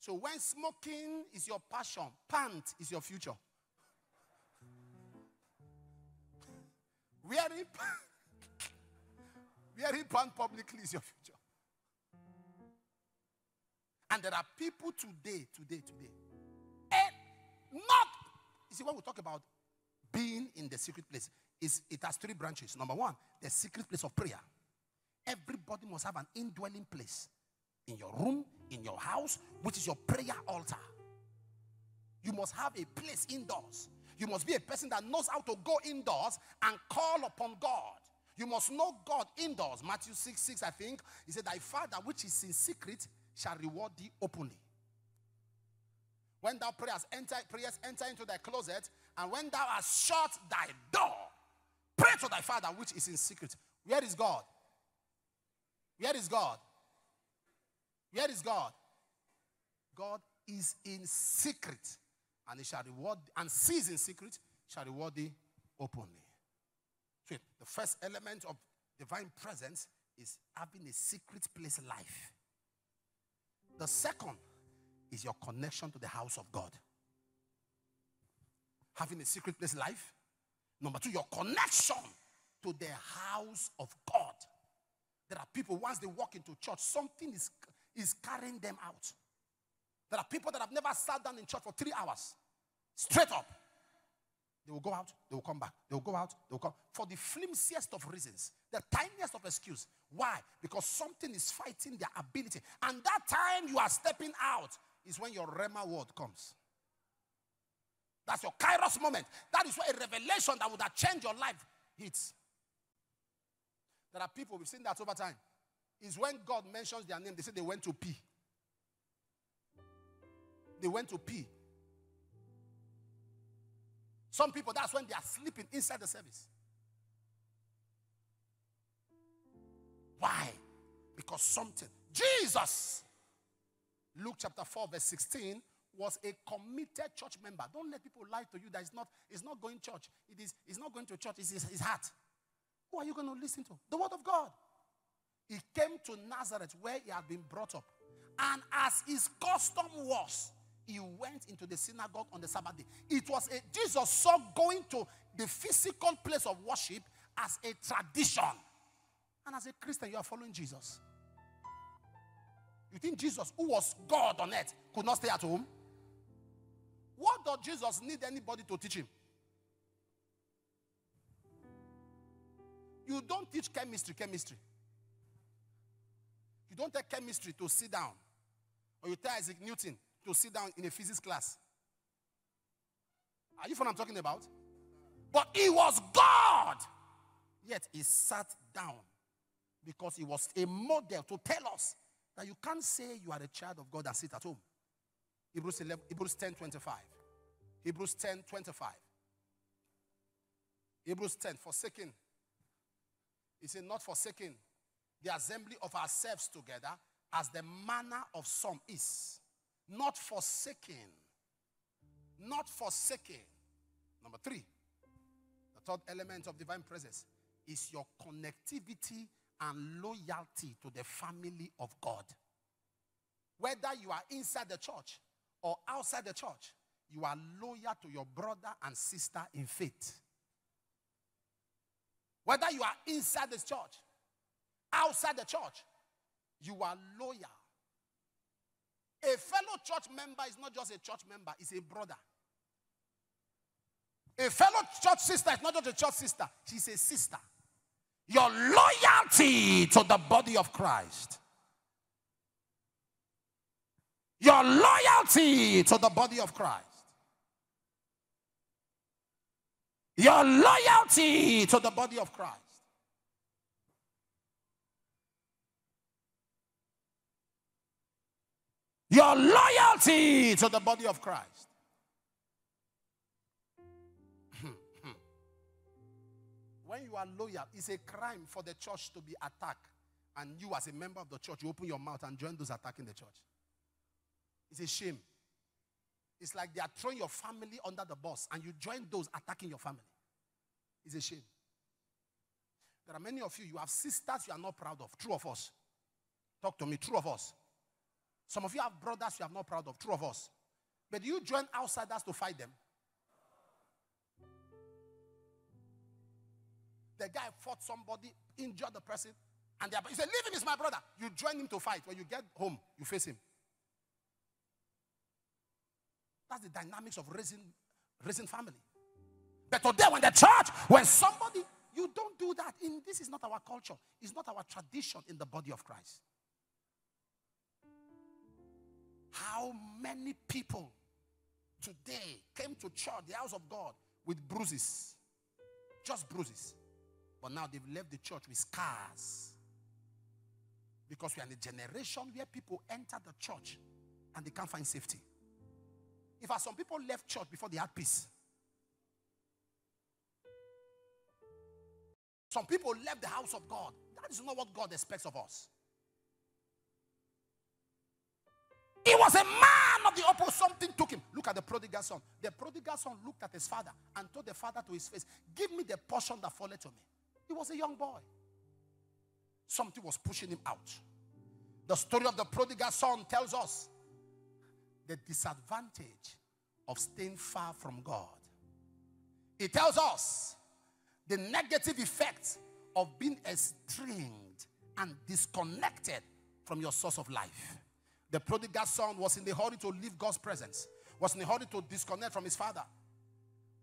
So when smoking is your passion, pant is your future. (laughs) Wearing, (laughs) wearing pant publicly is your future. And there are people today, today, today, eh, and not, you see, when we talk about being in the secret place, is it has three branches. Number one, the secret place of prayer. Everybody must have an indwelling place in your room, in your house, which is your prayer altar. You must have a place indoors. You must be a person that knows how to go indoors and call upon God. You must know God indoors. Matthew 6 6, I think. He said, Thy Father which is in secret shall reward thee openly. When thou prayers enter, prayers enter into thy closet, and when thou hast shut thy door, pray to thy Father which is in secret. Where is God? Where is God? Where is God? God is in secret, and he shall reward, and sees in secret, shall reward thee openly. So the first element of divine presence is having a secret place life. The second is your connection to the house of God. Having a secret place life. Number two, your connection to the house of God. There are people, once they walk into church, something is, is carrying them out. There are people that have never sat down in church for three hours, straight up. They will go out, they will come back. They will go out, they will come. For the flimsiest of reasons, the tiniest of excuse. Why? Because something is fighting their ability. And that time you are stepping out is when your Rhema word comes. That's your Kairos moment. That is where a revelation that would have changed your life hits. There are people, we've seen that over time. Is when God mentions their name, they say they went to pee. They went to pee. Some people, that's when they are sleeping inside the service. Why? Because something. Jesus, Luke chapter 4, verse 16, was a committed church member. Don't let people lie to you that it's not, it's not going church. It is, it's not going to church, it's his, his heart. Who are you going to listen to? The word of God. He came to Nazareth where he had been brought up. And as his custom was, he went into the synagogue on the Sabbath day. It was a Jesus saw going to the physical place of worship as a tradition. And as a Christian, you are following Jesus. You think Jesus, who was God on earth, could not stay at home? What does Jesus need anybody to teach him? You don't teach chemistry, chemistry. You don't take chemistry to sit down. Or you tell Isaac Newton to sit down in a physics class. Are you what I'm talking about? But he was God. Yet he sat down because he was a model to tell us that you can't say you are a child of God and sit at home. Hebrews 11, Hebrews 10 25. Hebrews 10 25. Hebrews 10, forsaking. He said, not forsaken the assembly of ourselves together as the manner of some is. Not forsaken. Not forsaken. Number three, the third element of divine presence is your connectivity and loyalty to the family of God. Whether you are inside the church or outside the church, you are loyal to your brother and sister in faith. Whether you are inside the church, outside the church, you are loyal. A fellow church member is not just a church member, it's a brother. A fellow church sister is not just a church sister, she's a sister. Your loyalty to the body of Christ. Your loyalty to the body of Christ. Your loyalty to the body of Christ. Your loyalty to the body of Christ. When you are loyal, it's a crime for the church to be attacked. And you, as a member of the church, you open your mouth and join those attacking the church. It's a shame. It's like they are throwing your family under the bus and you join those attacking your family. It's a shame. There are many of you, you have sisters you are not proud of. True of us. Talk to me. True of us. Some of you have brothers you are not proud of. True of us. But do you join outsiders to fight them? The guy fought somebody, injured the person, and they are, he said, Leave him, he's my brother. You join him to fight. When you get home, you face him. That's the dynamics of raising, raising family. But today, when the church, when somebody, you don't do that. In this is not our culture. It's not our tradition in the body of Christ. How many people today came to church, the house of God, with bruises? Just bruises. But now they've left the church with scars. Because we are in a generation where people enter the church and they can't find safety. In fact, some people left church before they had peace. Some people left the house of God. That is not what God expects of us. He was a man of the opposite. Something took him. Look at the prodigal son. The prodigal son looked at his father and told the father to his face, Give me the portion that falleth to me. He was a young boy. Something was pushing him out. The story of the prodigal son tells us the disadvantage of staying far from God. It tells us the negative effect of being estranged and disconnected from your source of life. The prodigal son was in a hurry to leave God's presence, was in a hurry to disconnect from his father,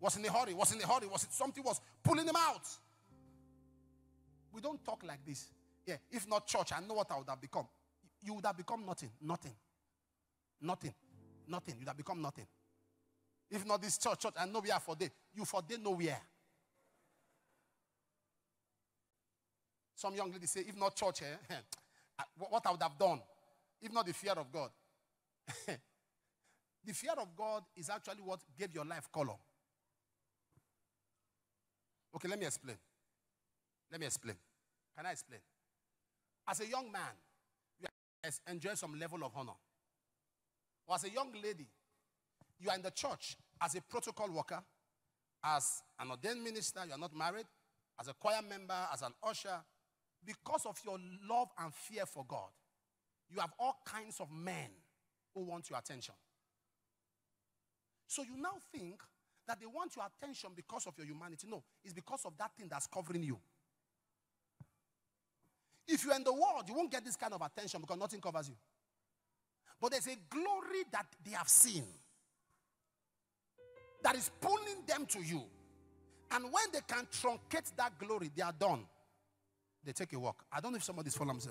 was in a hurry, was in a hurry, was it something was pulling him out. We don't talk like this. Yeah, if not church, I know what I would have become. You would have become nothing, nothing, nothing, nothing. You would have become nothing. If not this church, church, I know we are for day. You for day nowhere. Some young ladies say, if not church, eh, (laughs) what I would have done, if not the fear of God. (laughs) the fear of God is actually what gave your life color. Okay, let me explain. Let me explain. Can I explain? As a young man, you enjoy some level of honor. Or as a young lady, you are in the church as a protocol worker, as an ordained minister, you are not married, as a choir member, as an usher, because of your love and fear for God, you have all kinds of men who want your attention. So you now think that they want your attention because of your humanity. No, it's because of that thing that's covering you. If you're in the world, you won't get this kind of attention because nothing covers you. But there's a glory that they have seen that is pulling them to you. And when they can truncate that glory, they are done. They take a walk. I don't know if somebody's following me.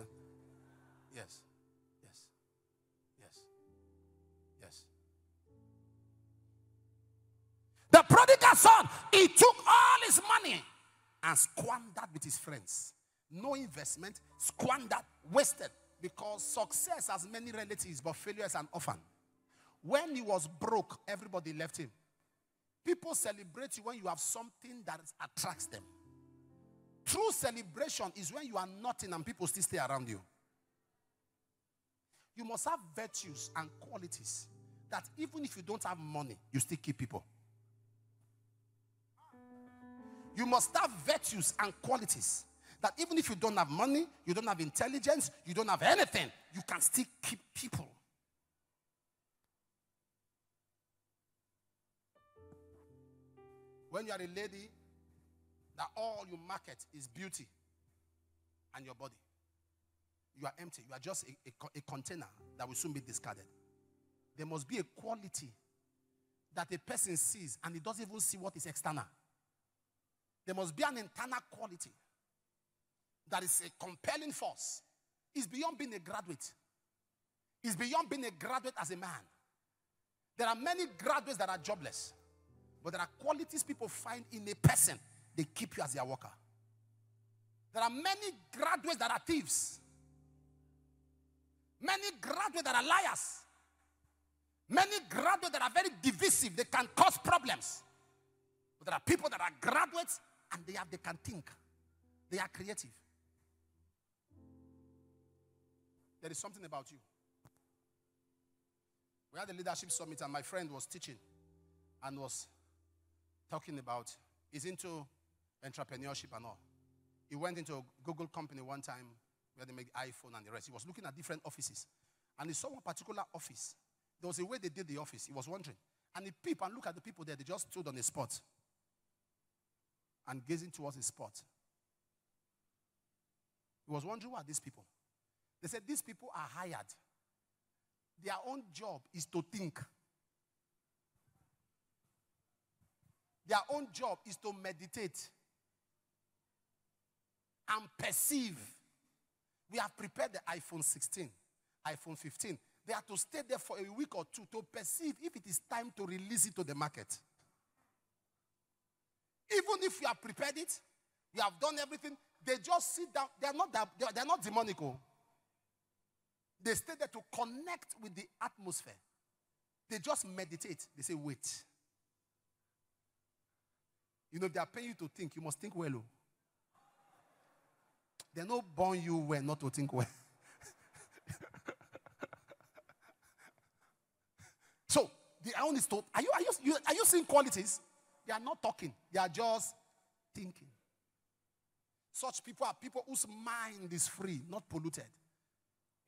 Yes. Yes. Yes. Yes. The prodigal son, he took all his money and squandered with his friends. No investment, squandered, wasted. Because success has many relatives, but failure is an orphan. When he was broke, everybody left him. People celebrate you when you have something that attracts them. True celebration is when you are nothing and people still stay around you. You must have virtues and qualities that even if you don't have money, you still keep people. You must have virtues and qualities that even if you don't have money, you don't have intelligence, you don't have anything, you can still keep people. When you are a lady, that all you market is beauty and your body. You are empty. You are just a, a, a container that will soon be discarded. There must be a quality that a person sees and he doesn't even see what is external. There must be an internal quality that is a compelling force. It's beyond being a graduate. It's beyond being a graduate as a man. There are many graduates that are jobless, but there are qualities people find in a person. They keep you as their worker. There are many graduates that are thieves. Many graduates that are liars. Many graduates that are very divisive. They can cause problems. But there are people that are graduates and they, have, they can think. They are creative. There is something about you. We had a leadership summit, and my friend was teaching and was talking about, he's into entrepreneurship and all. He went into a Google company one time where they make iPhone and the rest. He was looking at different offices. And he saw one particular office. There was a way they did the office. He was wondering. And he peeped and looked at the people there. They just stood on a spot and gazing towards a spot. He was wondering who are these people. They said these people are hired. Their own job is to think. Their own job is to meditate and perceive. We have prepared the iPhone 16, iPhone 15. They have to stay there for a week or two to perceive if it is time to release it to the market. Even if we have prepared it, we have done everything, they just sit down. They are not, they are, are not demonical. Oh. They stay there to connect with the atmosphere. They just meditate. They say, wait. You know, if they are paying you to think, you must think well. oh. They're not born you well not to think well. (laughs) so the own is are you, are you are you seeing qualities? They are not talking, they are just thinking. Such people are people whose mind is free, not polluted.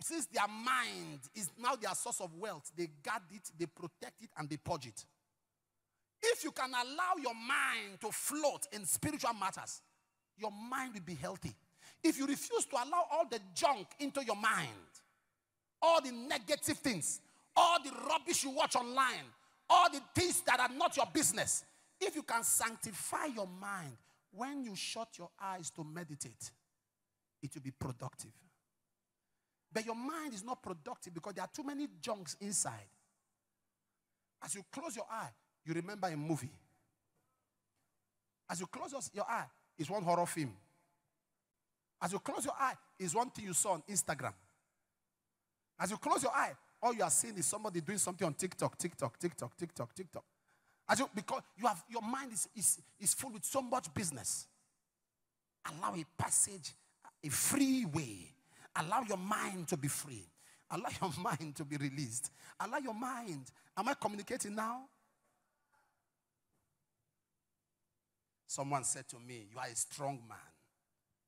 Since their mind is now their source of wealth, they guard it, they protect it, and they purge it. If you can allow your mind to float in spiritual matters, your mind will be healthy. If you refuse to allow all the junk into your mind, all the negative things, all the rubbish you watch online, all the things that are not your business, if you can sanctify your mind when you shut your eyes to meditate, it will be productive. But your mind is not productive because there are too many junks inside. As you close your eye, you remember a movie. As you close your- eye, it's one horror film. As you close your eye, it's one thing you saw on Instagram. As you close your eye, all you are seeing is somebody doing something on TikTok, TikTok, TikTok, TikTok, TikTok. As you, because you have your mind is, is, is full with so much business. Allow a passage, a free way. Allow your mind to be free. Allow your (laughs) mind to be released. Allow your mind. Am I communicating now? Someone said to me, You are a strong man.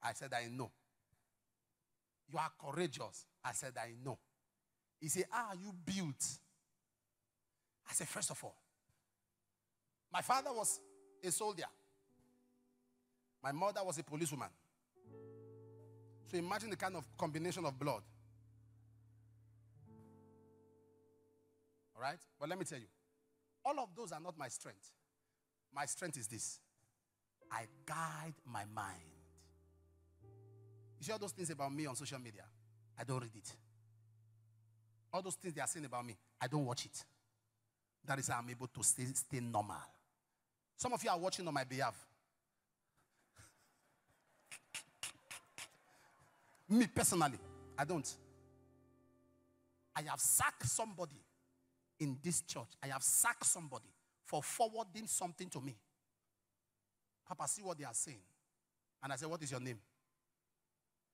I said, I know. You are courageous. I said, I know. He said, How are you built? I said, First of all, my father was a soldier, my mother was a policewoman. So imagine the kind of combination of blood. All right? But let me tell you, all of those are not my strength. My strength is this I guide my mind. You see all those things about me on social media? I don't read it. All those things they are saying about me, I don't watch it. That is how I'm able to stay, stay normal. Some of you are watching on my behalf. Me personally, I don't. I have sacked somebody in this church. I have sacked somebody for forwarding something to me. Papa, see what they are saying. And I said, What is your name?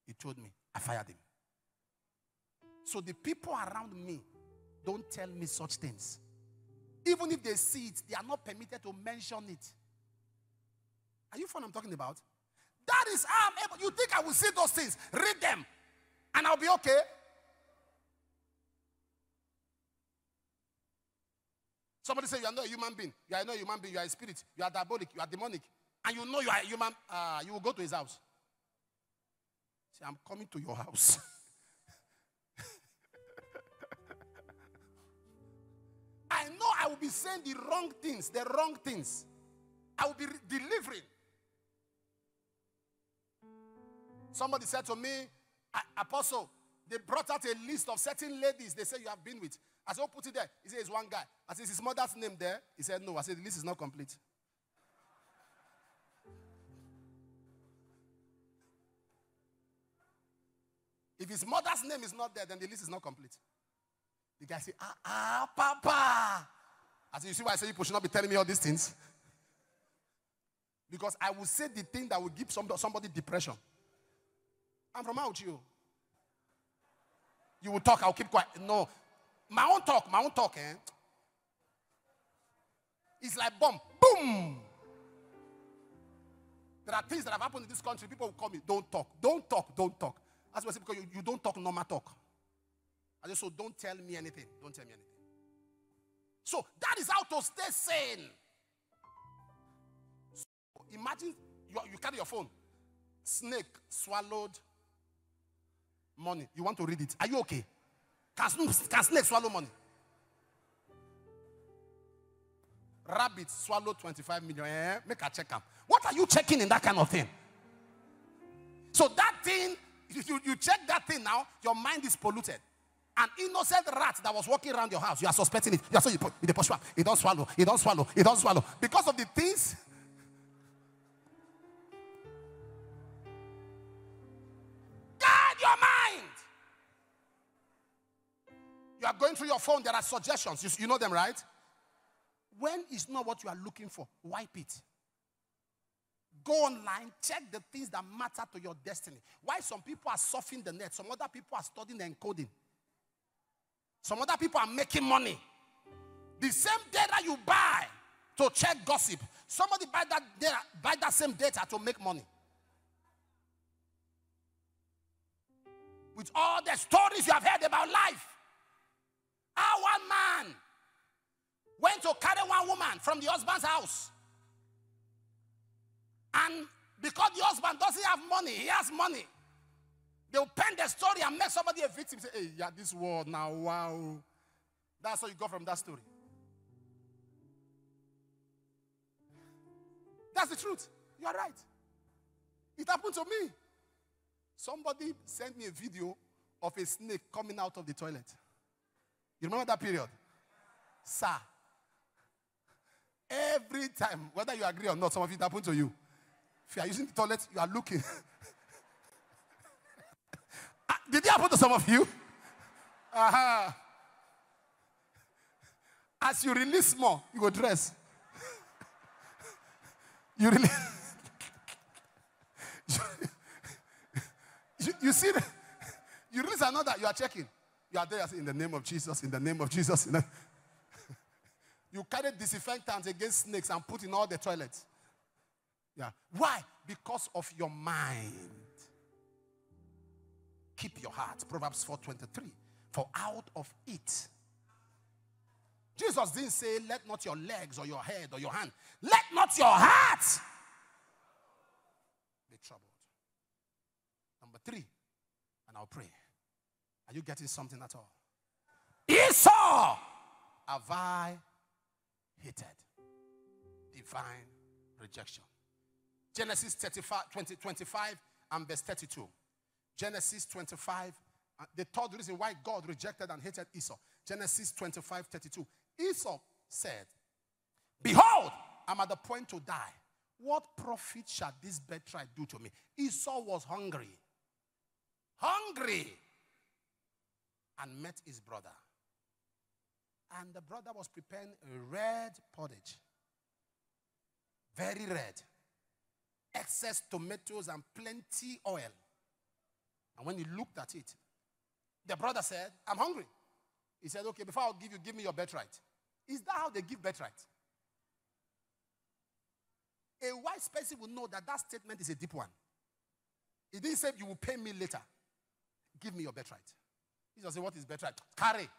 He told me. I fired him. So the people around me don't tell me such things. Even if they see it, they are not permitted to mention it. Are you fun I'm talking about? That is how I'm able. You think I will see those things, read them, and I'll be okay? Somebody say you are not a human being. You are not a human being. You are a spirit. You are diabolic. You are demonic. And you know you are a human. Uh, you will go to his house. Say, I'm coming to your house. (laughs) I know I will be saying the wrong things, the wrong things. I will be delivering. Somebody said to me, Apostle, they brought out a list of certain ladies they say you have been with. I said, oh, put it there. He said, it's one guy. I said, is his mother's name there? He said, no. I said, the list is not complete. If his mother's name is not there, then the list is not complete. The guy said, ah, ah, Papa. I said, you see why I say people should not be telling me all these things? Because I will say the thing that will give somebody depression. I'm from out you. You will talk, I'll keep quiet. No. My own talk, my own talk, eh? It's like bomb. Boom. There are things that have happened in this country. People will call me, don't talk, don't talk, don't talk. That's why I say, because you, you don't talk normal talk. I just so don't tell me anything. Don't tell me anything. So that is how to stay sane. So imagine you, you carry your phone. Snake swallowed money. You want to read it. Are you okay? Can, can snake swallow money? Rabbit swallowed 25 million. Eh? Make a check up. What are you checking in that kind of thing? So that thing, you, you check that thing now, your mind is polluted. An innocent rat that was walking around your house, you are suspecting it. You are so you put it push It don't swallow. It don't swallow. It don't swallow. Because of the things. You are going through your phone. There are suggestions. You, you know them, right? When it's not what you are looking for, wipe it. Go online, check the things that matter to your destiny. Why some people are surfing the net, some other people are studying the encoding. Some other people are making money. The same data you buy to check gossip, somebody buy that data, buy that same data to make money. With all the stories you have heard about life, one man went to carry one woman from the husband's house. And because the husband doesn't have money, he has money. They'll pen the story and make somebody a victim. Say, hey, yeah, this world now, wow. That's how you got from that story. That's the truth. You are right. It happened to me. Somebody sent me a video of a snake coming out of the toilet. You remember that period? Sir. Every time, whether you agree or not, some of it happened to you. If you are using the toilet, you are looking. (laughs) Ah, Did it happen to some of you? Uh-huh. As you release more, you go dress. you release. (laughs) you, you see, the- you release another, you are checking. You are there in the name of Jesus, in the name of Jesus. (laughs) you carry disinfectants against snakes and put in all the toilets. Yeah. Why? Because of your mind. Keep your heart. Proverbs 4:23. For out of it. Jesus didn't say, let not your legs or your head or your hand. Let not your heart be troubled. Number three, and I'll pray. Are you getting something at all? Esau have I hated. Divine rejection. Genesis 35, 20, 25 and verse 32. Genesis 25. uh, The third reason why God rejected and hated Esau. Genesis 25, 32. Esau said, Behold, I'm at the point to die. What profit shall this birthright do to me? Esau was hungry. Hungry. And met his brother. And the brother was preparing a red porridge. Very red. Excess tomatoes and plenty oil. And when he looked at it, the brother said, I'm hungry. He said, Okay, before I'll give you, give me your birthright. Is that how they give birthright? A wise person will know that that statement is a deep one. He didn't say, You will pay me later. Give me your birthright. He said, What is birthright? Carry.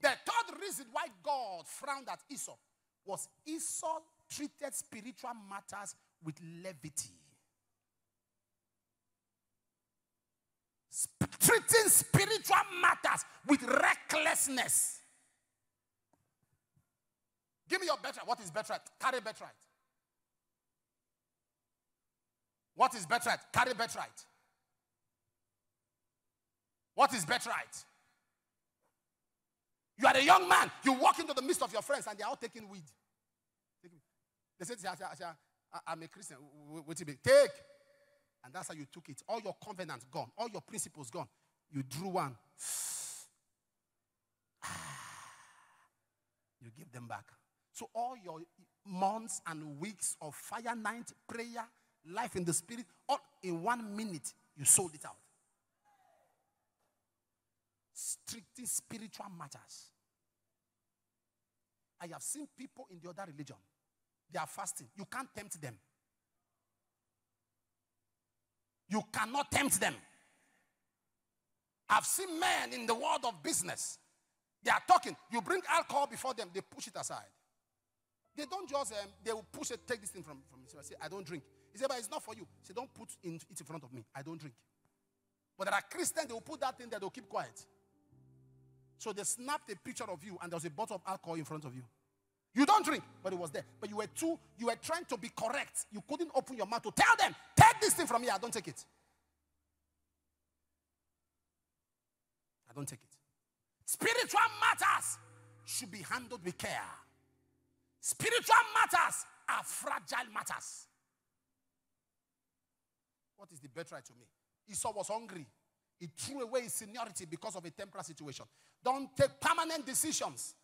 The third reason why God frowned at Esau was Esau treated spiritual matters with levity. Sp- treating spiritual matters with recklessness. Give me your birthright. What is birthright? Carry birthright. What is birthright? Carry birthright. What is birthright? You are a young man. You walk into the midst of your friends and they are all taking weed. They said, "I- I- I- I- I'm a Christian. Wh- What be? Take. And that's how you took it. All your covenants gone. All your principles gone. You drew one. (sighs) Ah. You give them back. So all your months and weeks of fire night, prayer, life in the spirit, all in one minute, you sold it out. Strictly spiritual matters. I have seen people in the other religion. They are fasting. You can't tempt them. You cannot tempt them. I've seen men in the world of business. They are talking. You bring alcohol before them, they push it aside. They don't just, um, they will push it, take this thing from, from me. So I say, I don't drink. He said, but it's not for you. He said, don't put it in front of me. I don't drink. But there are Christians, they will put that thing there, they'll keep quiet. So they snapped a picture of you and there was a bottle of alcohol in front of you. You don't drink, but it was there. But you were too, you were trying to be correct. You couldn't open your mouth to tell them, take this thing from me. I don't take it. I don't take it. Spiritual matters should be handled with care. Spiritual matters are fragile matters. What is the birthright to me? Esau was hungry. He threw away seniority because of a temporal situation. Don't take permanent decisions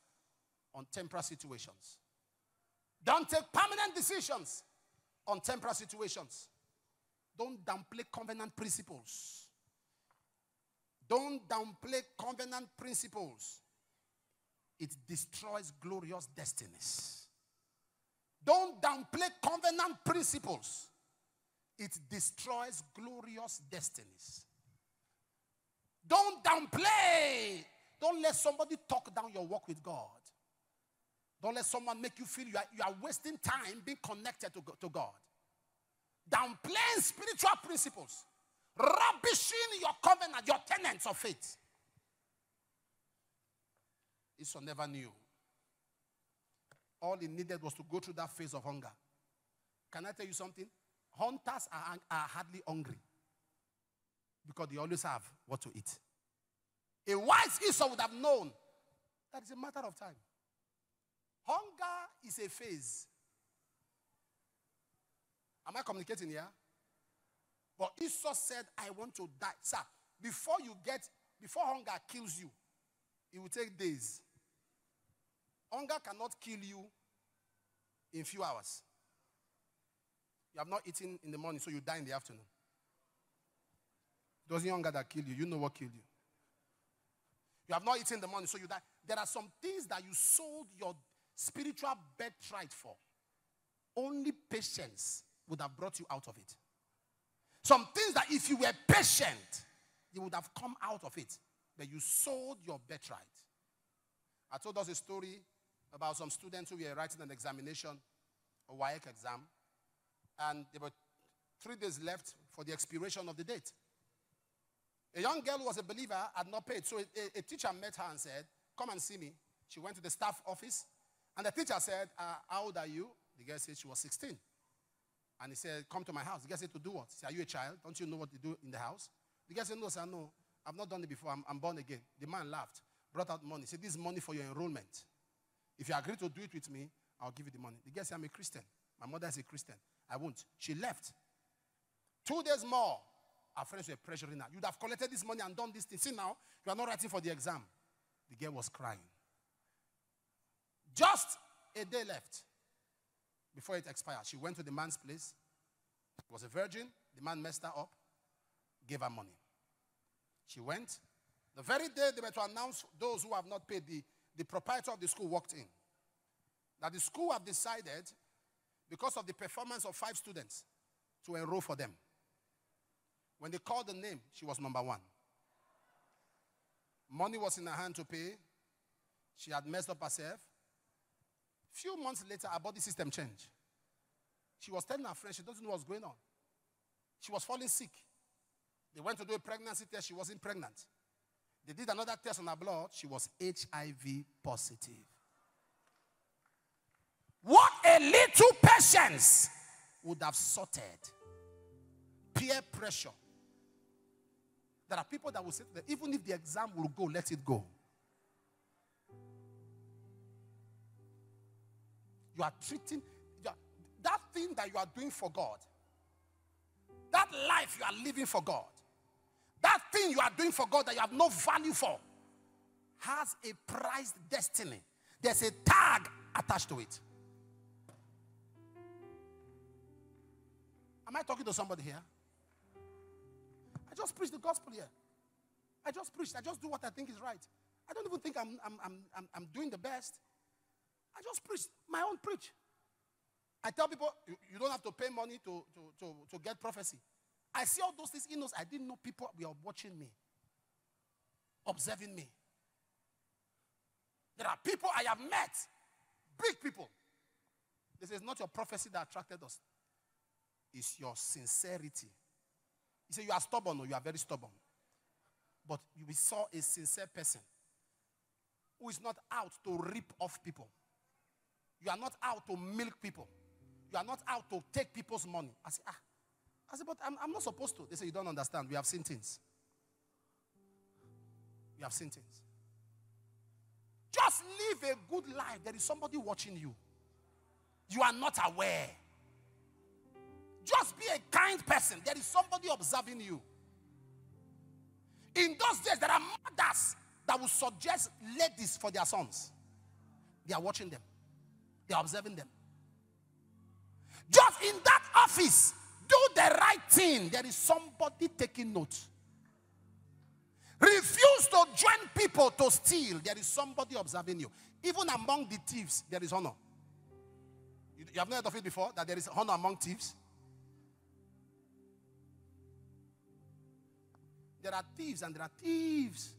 on temporal situations. Don't take permanent decisions on temporal situations. Don't downplay covenant principles. Don't downplay covenant principles. It destroys glorious destinies. Don't downplay covenant principles. It destroys glorious destinies. Don't downplay. Don't let somebody talk down your walk with God. Don't let someone make you feel you are, you are wasting time being connected to, to God. Downplaying spiritual principles, rubbishing your covenant, your tenets of faith. Esau never knew. All he needed was to go through that phase of hunger. Can I tell you something? Hunters are, are hardly hungry because they always have what to eat. A wise Esau would have known that it's a matter of time. Hunger is a phase. Am I communicating here? But Esau said, I want to die. Sir, before you get, before hunger kills you, it will take days. Hunger cannot kill you in few hours. You have not eaten in the morning, so you die in the afternoon. It wasn't hunger that killed you. You know what killed you. You have not eaten the money, so you die. There are some things that you sold your spiritual birthright for. Only patience would have brought you out of it. Some things that if you were patient, you would have come out of it. But you sold your birthright. I told us a story about some students who were writing an examination, a WAEC exam, and there were three days left for the expiration of the date. A young girl who was a believer had not paid, so a, a teacher met her and said, Come and see me. She went to the staff office, and the teacher said, uh, How old are you? The girl said she was 16. And he said, Come to my house. The girl said, To do what? He said, Are you a child? Don't you know what to do in the house? The girl said, No, sir, no. I've not done it before. I'm, I'm born again. The man laughed, brought out money. He said, This is money for your enrollment. If you agree to do it with me, I'll give you the money. The girl said, I'm a Christian. My mother is a Christian. I won't. She left. Two days more, our friends were pressuring her. You'd have collected this money and done this thing. See now, you are not writing for the exam. The girl was crying. Just a day left before it expired. She went to the man's place. Was a virgin. The man messed her up, gave her money. She went. The very day they were to announce those who have not paid, the, the proprietor of the school walked in. That the school have decided, because of the performance of five students, to enroll for them. When they called the name, she was number one. Money was in her hand to pay. She had messed up herself. Few months later, her body system changed. She was telling her friends she doesn't know what's going on. She was falling sick. They went to do a pregnancy test. She wasn't pregnant. They did another test on her blood. She was HIV positive. What a little patience would have sorted. Peer pressure. There are people that will say to them, even if the exam will go, let it go. You are treating you are, that thing that you are doing for God, that life you are living for God, that thing you are doing for God that you have no value for, has a prized destiny. There's a tag attached to it. Am I talking to somebody here? I just preach the gospel here. I just preach. I just do what I think is right. I don't even think I'm, I'm, I'm, I'm, I'm doing the best. I just preach my own preach. I tell people, you, you don't have to pay money to, to, to, to get prophecy. I see all those things. in us. I didn't know people were watching me, observing me. There are people I have met, big people. This is not your prophecy that attracted us, it's your sincerity. He said, You are stubborn, or you are very stubborn. But we saw a sincere person who is not out to rip off people. You are not out to milk people. You are not out to take people's money. I said, ah. I said, but I'm, I'm not supposed to. They say, you don't understand. We have seen things. We have seen things. Just live a good life. There is somebody watching you. You are not aware. Just be a kind person. There is somebody observing you. In those days, there are mothers that will suggest ladies for their sons. They are watching them, they are observing them. Just in that office, do the right thing. There is somebody taking notes. Refuse to join people to steal. There is somebody observing you. Even among the thieves, there is honor. You, you have not heard of it before that there is honor among thieves? There are thieves and there are thieves.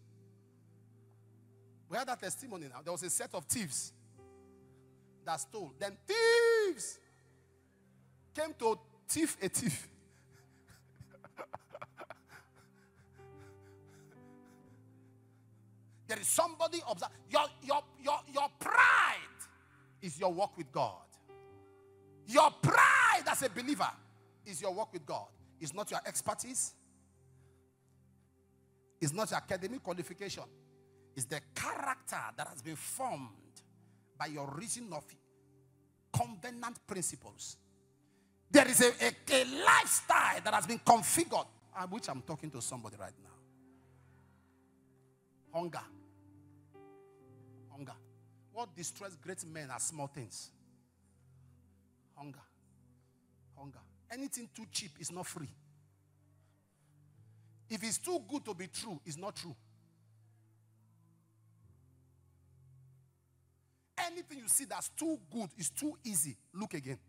We had that testimony now. There was a set of thieves that stole. Then thieves came to thief a thief. (laughs) there is somebody observe. Your, your, your, your pride is your walk with God. Your pride as a believer is your work with God. It's not your expertise. It's not your academic qualification. It's the character that has been formed by your reason of covenant principles. There is a, a, a lifestyle that has been configured, uh, which I'm talking to somebody right now. Hunger. Hunger. What destroys great men are small things. Hunger. Hunger. Anything too cheap is not free. If it's too good to be true, it's not true. Anything you see that's too good is too easy, look again.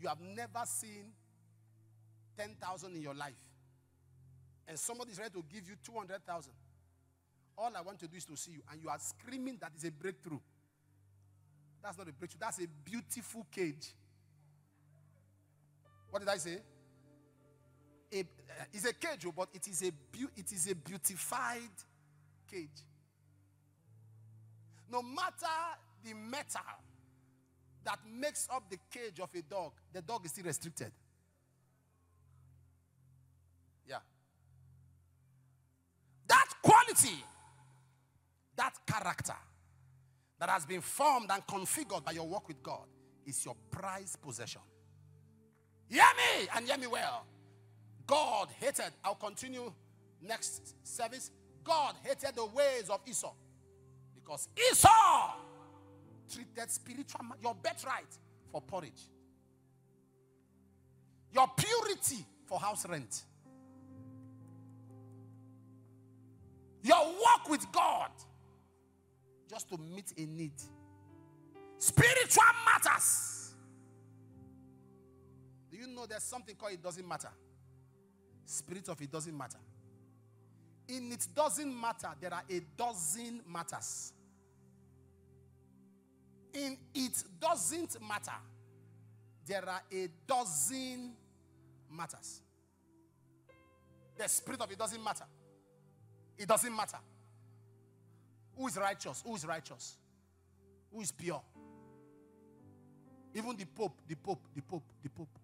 You have never seen 10,000 in your life. And somebody is ready to give you 200,000. All I want to do is to see you. And you are screaming that is a breakthrough. That's not a breakthrough. That's a beautiful cage. What did I say? A, uh, it's a cage, oh, but it is a, it is a beautified cage. No matter the metal that makes up the cage of a dog, the dog is still restricted. Yeah. That quality, that character that has been formed and configured by your work with God is your prized possession. Hear me and hear me well. God hated, I'll continue next service. God hated the ways of Esau because Esau treated spiritual, your birthright for porridge, your purity for house rent, your walk with God just to meet a need. Spiritual matters. Do you know there's something called it doesn't matter? Spirit of it doesn't matter. In it doesn't matter, there are a dozen matters. In it doesn't matter, there are a dozen matters. The spirit of it doesn't matter. It doesn't matter. Who is righteous? Who is righteous? Who is pure? Even the Pope, the Pope, the Pope, the Pope.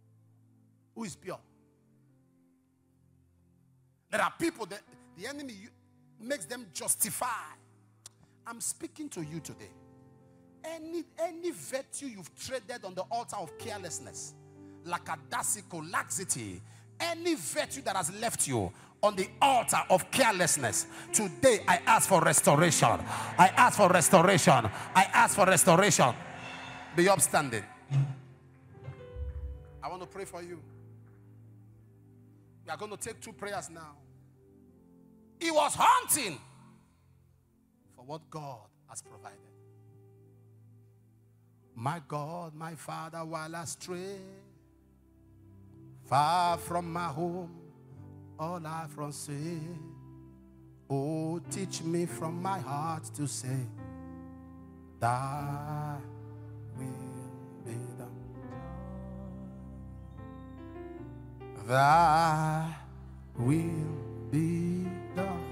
Who is pure? There are people that the enemy makes them justify. I'm speaking to you today. Any, any virtue you've traded on the altar of carelessness, dacical laxity, any virtue that has left you on the altar of carelessness, today I ask for restoration. I ask for restoration. I ask for restoration. Be upstanding. I want to pray for you. We are going to take two prayers now. He was hunting for what God has provided. My God, my Father, while I stray far from my home, all from say, oh, teach me from my heart to say, Thy will be done. Thy will be done.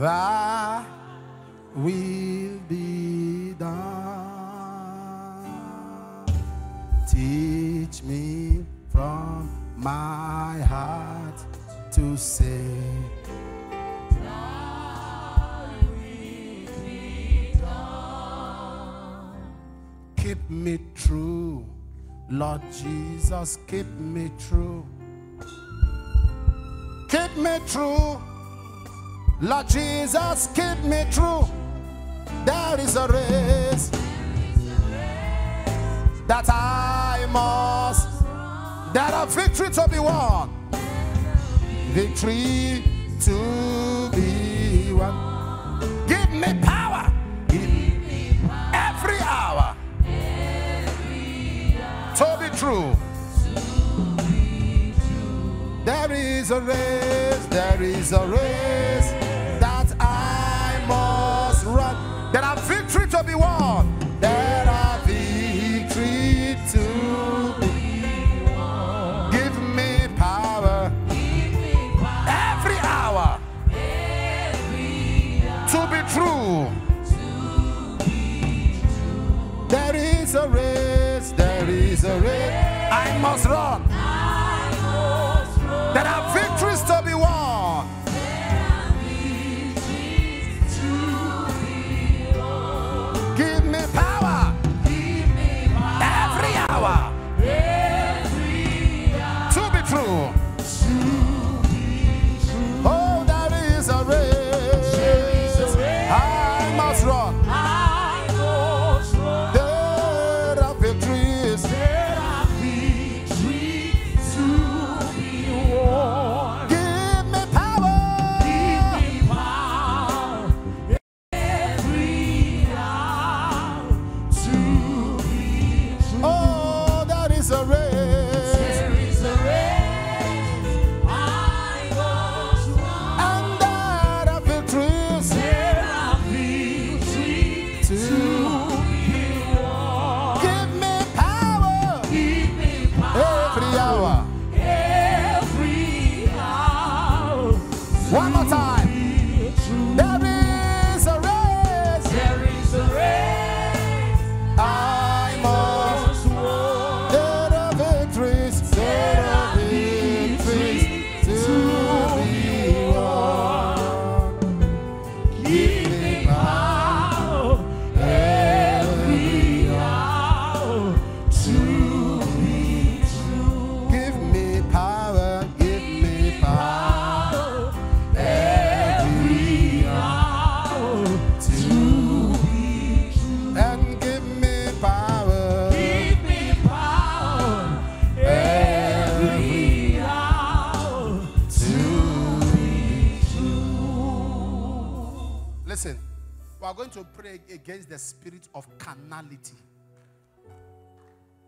Thy will be done. Teach me from my heart to say, Thy will be done. Keep me true, Lord Jesus, keep me true. Keep me true, Lord Jesus, keep me true. There is a race that I must, that a victory to be won, victory to be won. Give me power, give me every hour to be true. There is a race, there is a race that I must run. There are victory to be won. Against the spirit of carnality,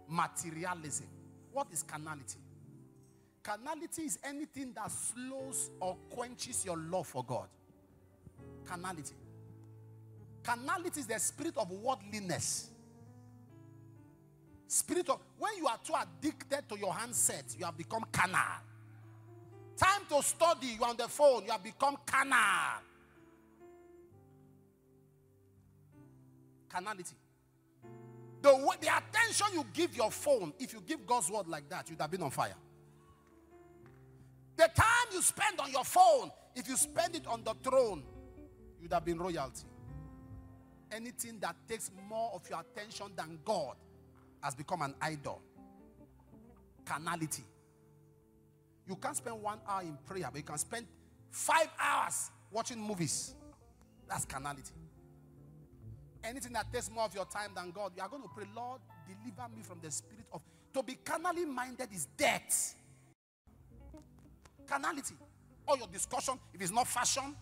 materialism. What is carnality? Carnality is anything that slows or quenches your love for God. Carnality. Carnality is the spirit of worldliness. Spirit of when you are too addicted to your handset, you have become carnal. Time to study, you are on the phone, you have become carnal. Carnality. The, way, the attention you give your phone, if you give God's word like that, you'd have been on fire. The time you spend on your phone, if you spend it on the throne, you'd have been royalty. Anything that takes more of your attention than God has become an idol. Carnality. You can't spend one hour in prayer, but you can spend five hours watching movies. That's carnality. Anything that takes more of your time than God, you are going to pray, Lord, deliver me from the spirit of. To be carnally minded is death. Carnality. All your discussion, if it's not fashion,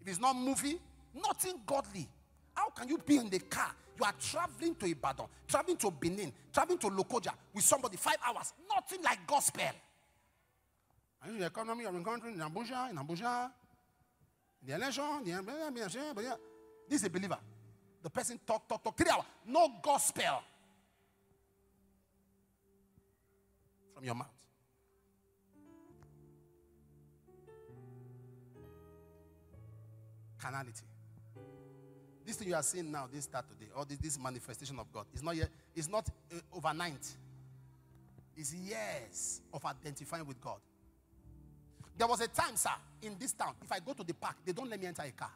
if it's not movie, nothing godly. How can you be in the car? You are traveling to Ibadan, traveling to Benin, traveling to Lokoja with somebody five hours. Nothing like gospel. And the economy of the country in Abuja, in Abuja, the election, the this is a believer. The person talk, talk, talk, three hours. No gospel from your mouth. Carnality. This thing you are seeing now, this start today, or this, this manifestation of God, is not yet, it's not uh, overnight. It's years of identifying with God. There was a time, sir, in this town, if I go to the park, they don't let me enter a car.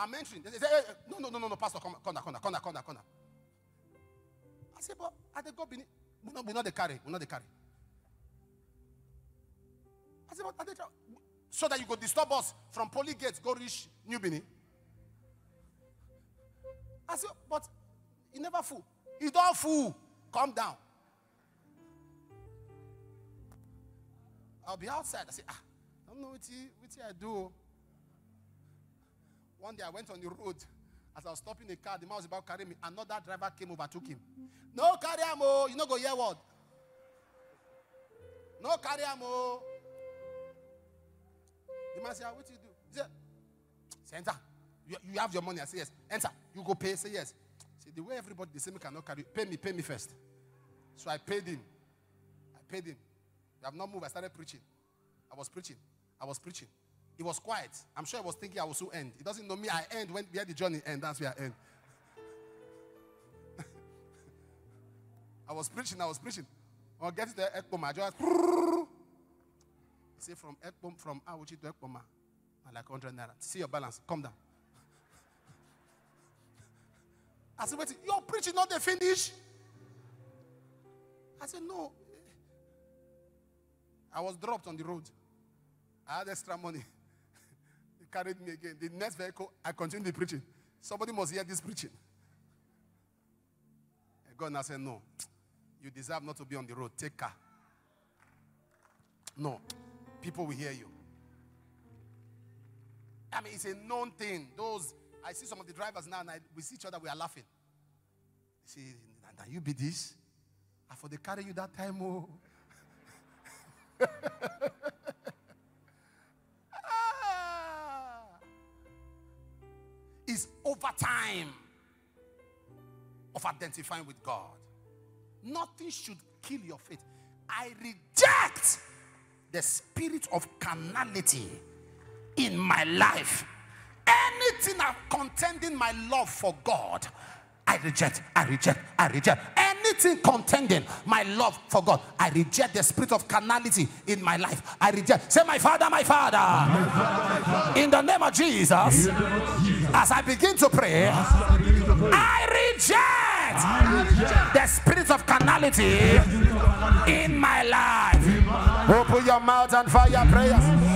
I'm entering. They say, hey, no, no, no, no, no, Pastor, come, come, come, come, come, come. I say, but I they go beneath. We not, we not the carry. We not the carry. I say, but I they, so that you go disturb us from Poly Gates, go reach New Benin. I said, but he never fool. He don't fool. Calm down. I'll be outside. I say, ah, I don't know what, he, what I do. One day I went on the road. As I was stopping the car, the man was about carrying me. Another driver came over, took him. No carry him, oh. You know go hear what? No carry him, oh. The man said, ah, what do you do? He said, say, enter. You, you have your money. I say, yes. Enter. You go pay. Say, yes. See, the way everybody, the same cannot carry. Pay me, pay me first. So I paid him. I paid him. You have not moved. I started preaching. I was preaching. I was preaching. He was quiet. I'm sure he was thinking I will soon end. He doesn't know me. I end when where the journey end. That's where I end. (laughs) I was preaching. I was preaching. I'll get to the Ekpoma. I just (laughs) say from Ekpom from Auchi to Ekpoma. I like 100 naira. See your balance. Come down. (laughs) I said, wait, you're preaching, not the finish. I said, no. I was dropped on the road. I had extra money. Carried me again. The next vehicle, I continued the preaching. Somebody must hear this preaching. And God now said, no. You deserve not to be on the road. Take car. No. People will hear you. I mean, it's a known thing. Those I see some of the drivers now, and I, we see each other, we are laughing. See, now you be this? I for they carry you that time, oh. (laughs) It's over time of identifying with God. Nothing should kill your faith. I reject the spirit of carnality in my life. Anything I'm contending my love for God, I reject, I reject, I reject. Anything contending my love for God, I reject the spirit of carnality in my life. I reject. Say, my Father, my Father. In the name of Jesus, as I begin to pray, I reject the spirit of carnality in my life. Open your mouth and fire prayers.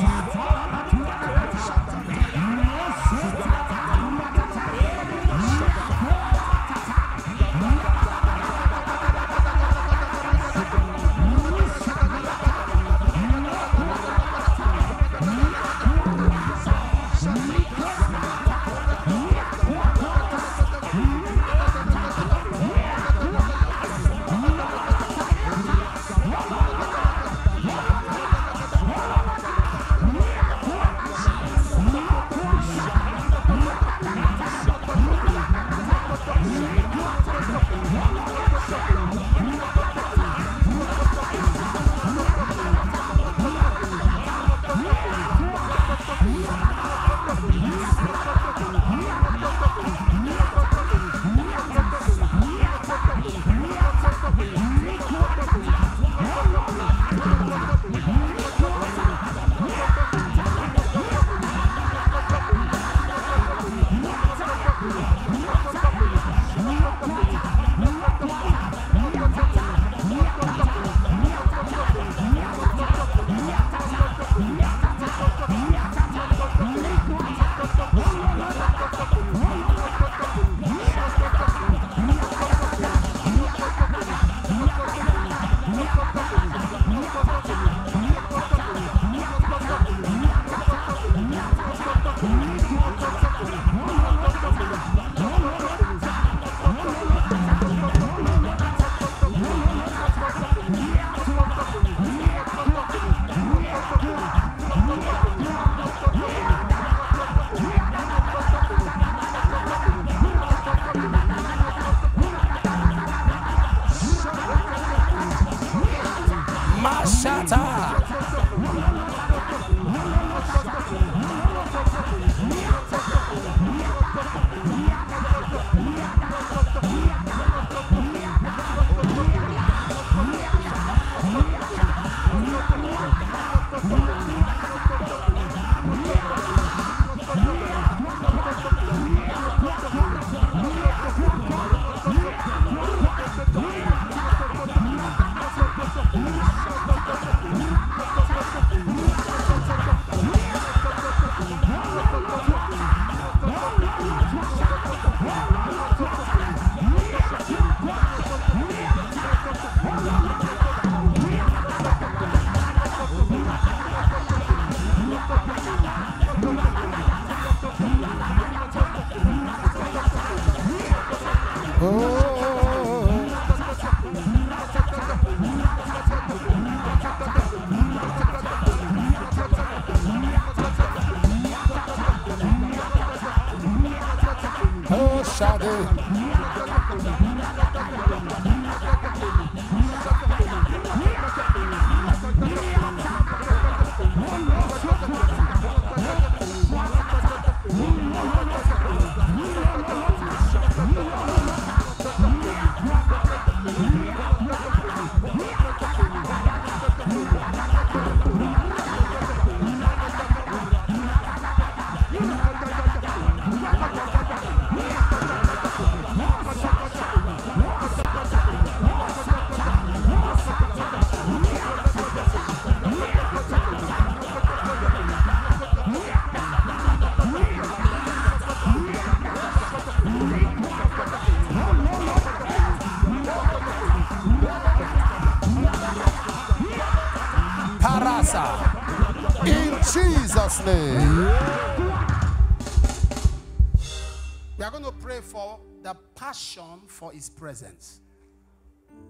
Passion for his presence.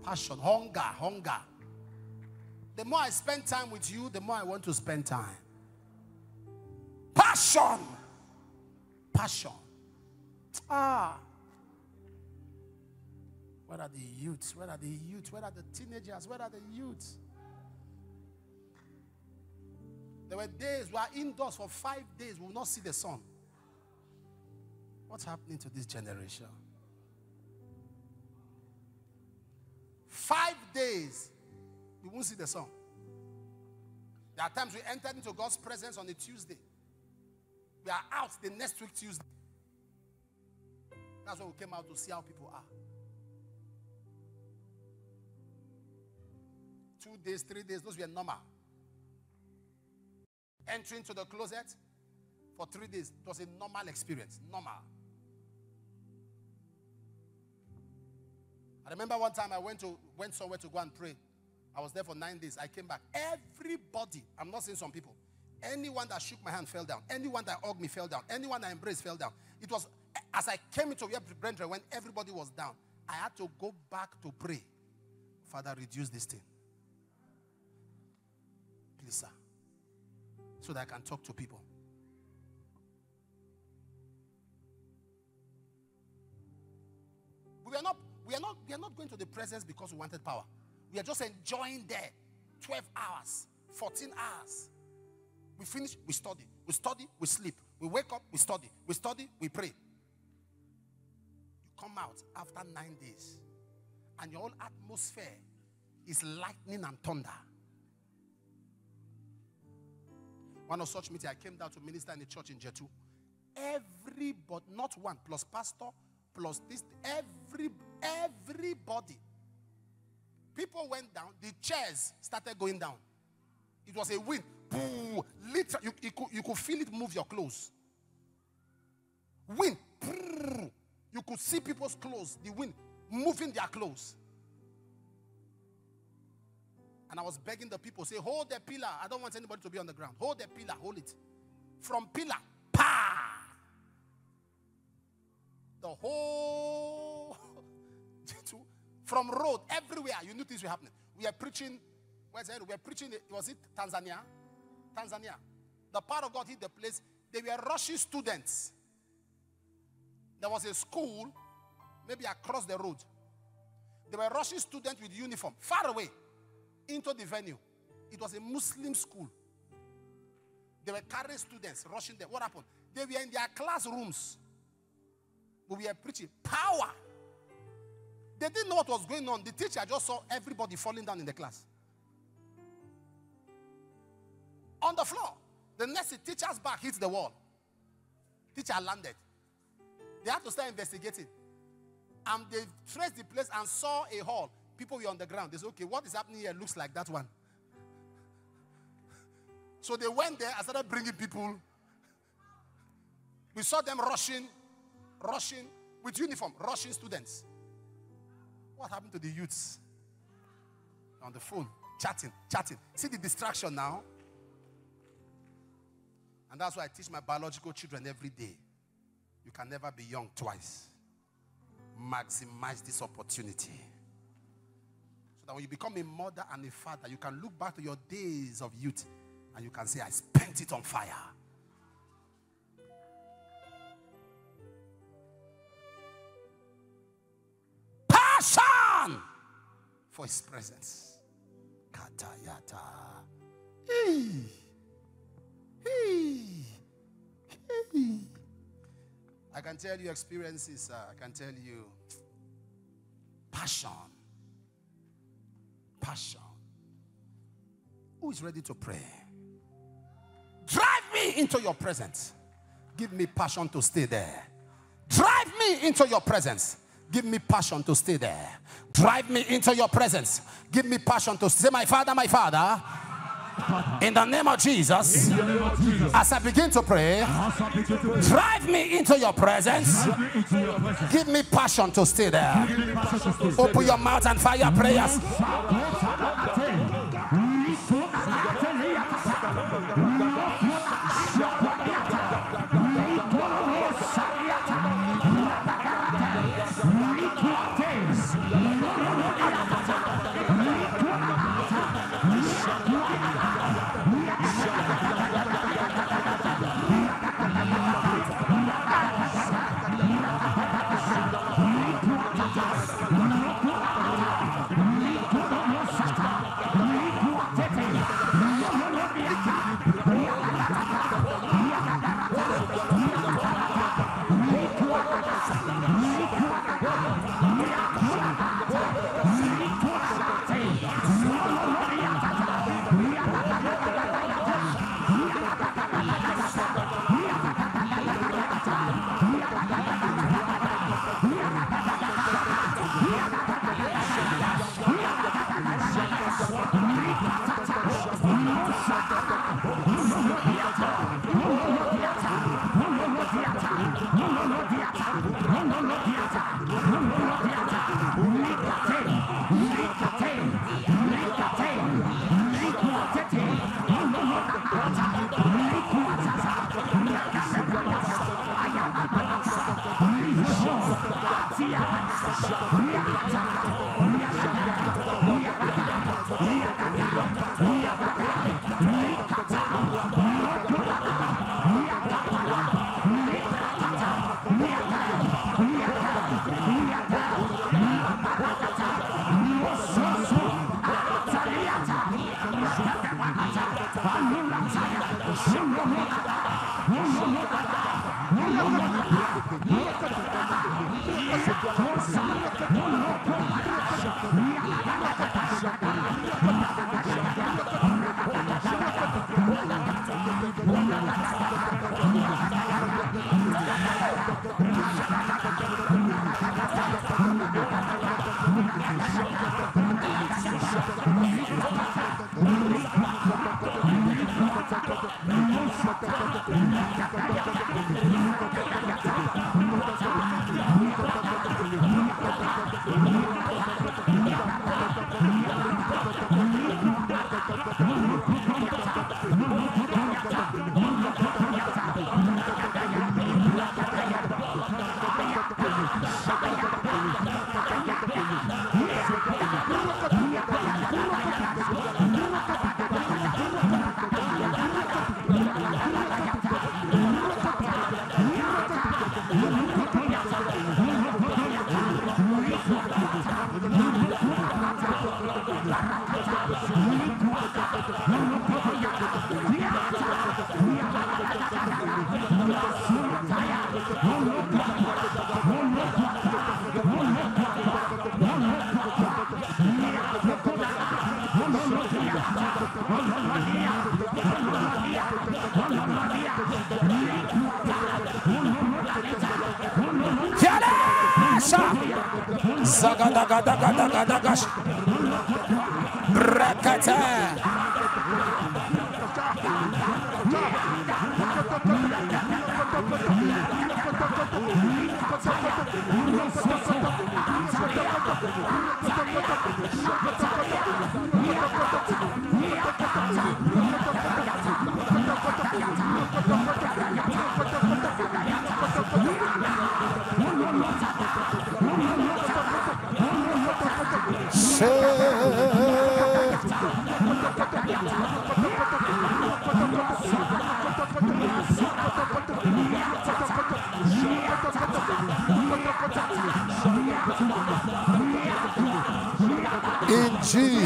Passion, hunger, hunger. The more I spend time with you, the more I want to spend time. Passion. Passion. Ah. Where are the youths? Where are the youths? Where are the teenagers? Where are the youths? There were days we are indoors for five days, we will not see the sun. What's happening to this generation? Five days, we won't see the sun. There are times we entered into God's presence on a Tuesday. We are out the next week, Tuesday. That's when we came out to see how people are. Two days, three days, those were normal. Entering to the closet for three days it was a normal experience. Normal. I remember one time I went to went somewhere to go and pray. I was there for nine days. I came back. Everybody, I'm not saying some people, anyone that shook my hand fell down. Anyone that hugged me fell down. Anyone that embraced fell down. It was as I came into where brethren when everybody was down, I had to go back to pray. Father, reduce this thing. Please, sir. So that I can talk to people. We are not, going to the presence because we wanted power. We are just enjoying there 12 hours, 14 hours. We finish, we study. We study, we sleep. We wake up, we study. We study, we pray. You come out after nine days, and your whole atmosphere is lightning and thunder. One of such meetings, I came down to minister in the church in Jattu. Everybody, not one, plus pastor, plus this, every everybody. People went down, the chairs started going down. It was a wind. Liter- you, you, could, you could feel it move your clothes. Wind. You could see people's clothes, the wind moving their clothes. And I was begging the people, say, hold the pillar. I don't want anybody to be on the ground. Hold the pillar, hold it. From pillar, pa! The whole from road everywhere, you knew things were happening. We are preaching, where's it? We are preaching, was it Tanzania? Tanzania. The power of God hit the place. They were rushing students. There was a school, maybe across the road. They were rushing students with uniform, far away, into the venue. It was a Muslim school. They were carrying students, rushing them. What happened? They were in their classrooms. But we are preaching power. They didn't know what was going on. The teacher just saw everybody falling down in the class. On the floor. The next teacher's back hits the wall. Teacher landed. They had to start investigating. And they traced the place and saw a hall. People were on the ground. They said, okay, what is happening here looks like that one. So they went there and started bringing people. We saw them rushing, rushing with uniform, rushing students. What happened to the youths? On the phone, chatting, chatting. See the distraction now? And that's why I teach my biological children every day. You can never be young twice. Maximize this opportunity. So that when you become a mother and a father, you can look back to your days of youth and you can say, I spent it on fire. For his presence. Katayata. Hey. Hey. Hey. I can tell you experiences. Uh, I can tell you passion. Passion. Who is ready to pray? Drive me into your presence. Give me passion to stay there. Drive me into your presence. Give me passion to stay there. Drive me into your presence. Give me passion to say, My Father, my Father. In the name of Jesus, name of Jesus. as I begin to pray, begin to pray, drive me into your presence. into your presence. Give me passion to stay there. Give me passion to stay Open your mouth and fire prayers.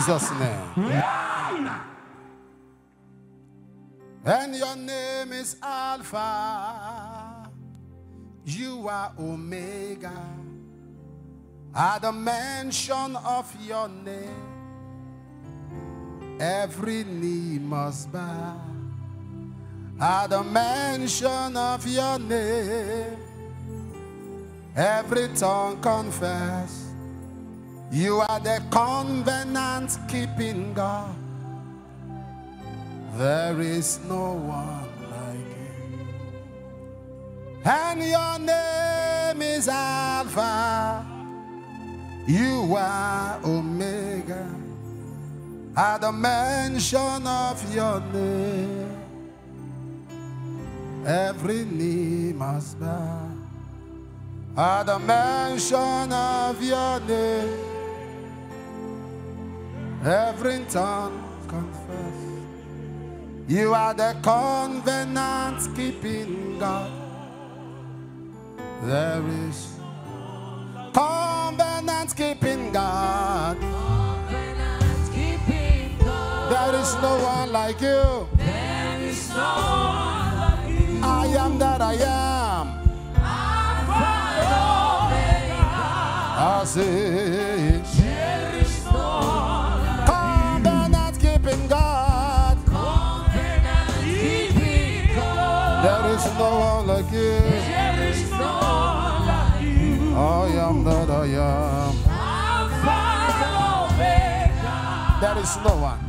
Jesus' name. And your name is Alpha. You are Omega. At the mention of your name, every knee must bow. At the mention of your name, every tongue confess. You are the covenant keeping God. There is no one like you. And your name is Alpha. You are Omega. At the mention of your name, every knee must bow. At the mention of your name, every tongue confess. You are the covenant keeping God. There is covenant keeping God. There is no one like you. There is no one like you. I am that I am. I follow say, covenant am.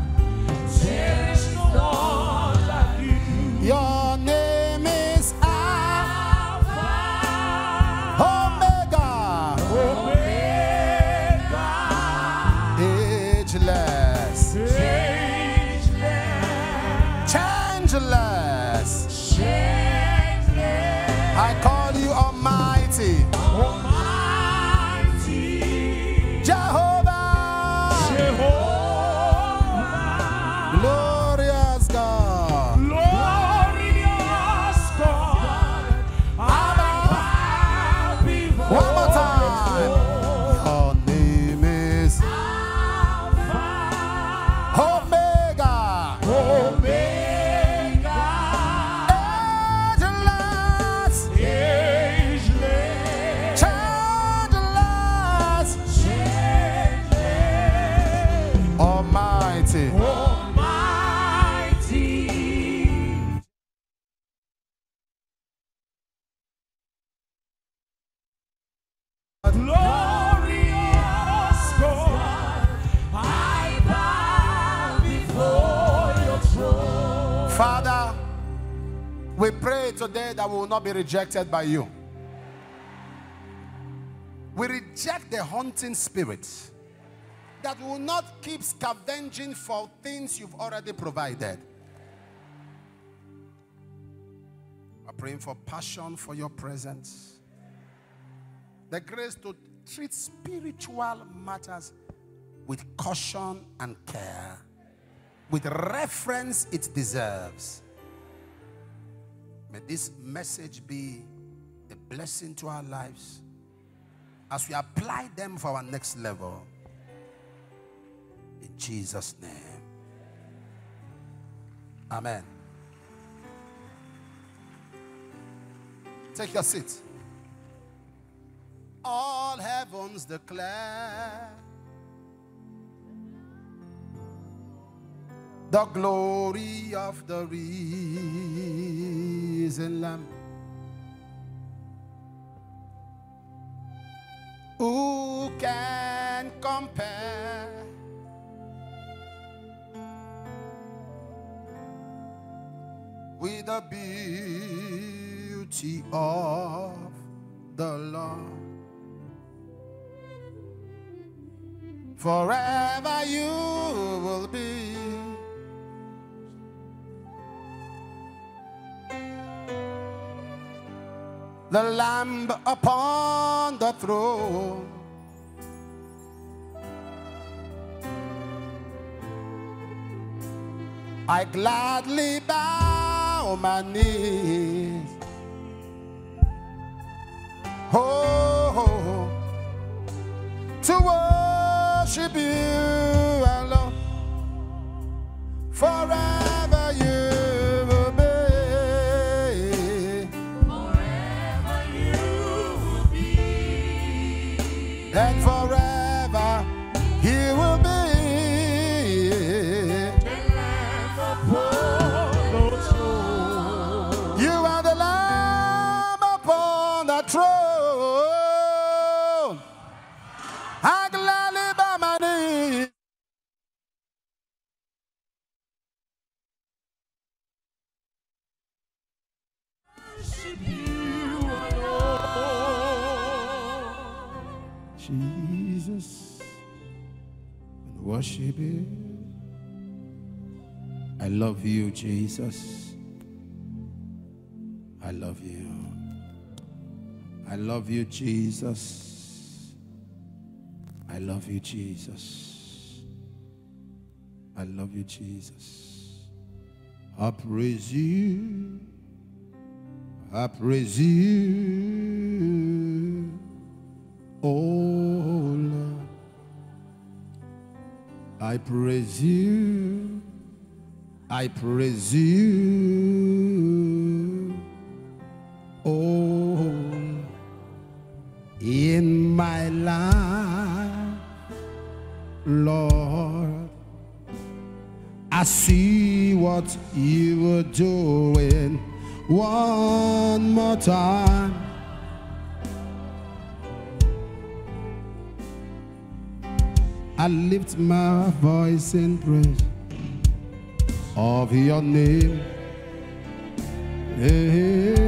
Today that we will not be rejected by you. We reject the haunting spirit that will not keep scavenging for things you've already provided. We're praying for passion for your presence, the grace to treat spiritual matters with caution and care, with reference it deserves. May this message be a blessing to our lives as we apply them for our next level. In Jesus' name. Amen. Take your seat. All heavens declare the glory of the risen Lamb. Who can compare? With the beauty of the Lord. Forever you will be. The Lamb upon the throne. I gladly bow my knees. Oh, to worship you Jesus. I love you. I love you, Jesus. I love you, Jesus. I love you, Jesus. I praise you. I praise you. Oh Lord. I praise you. I praise you. Oh, in my life, Lord, I see what you were doing one more time. I lift my voice in praise of your name. Hey.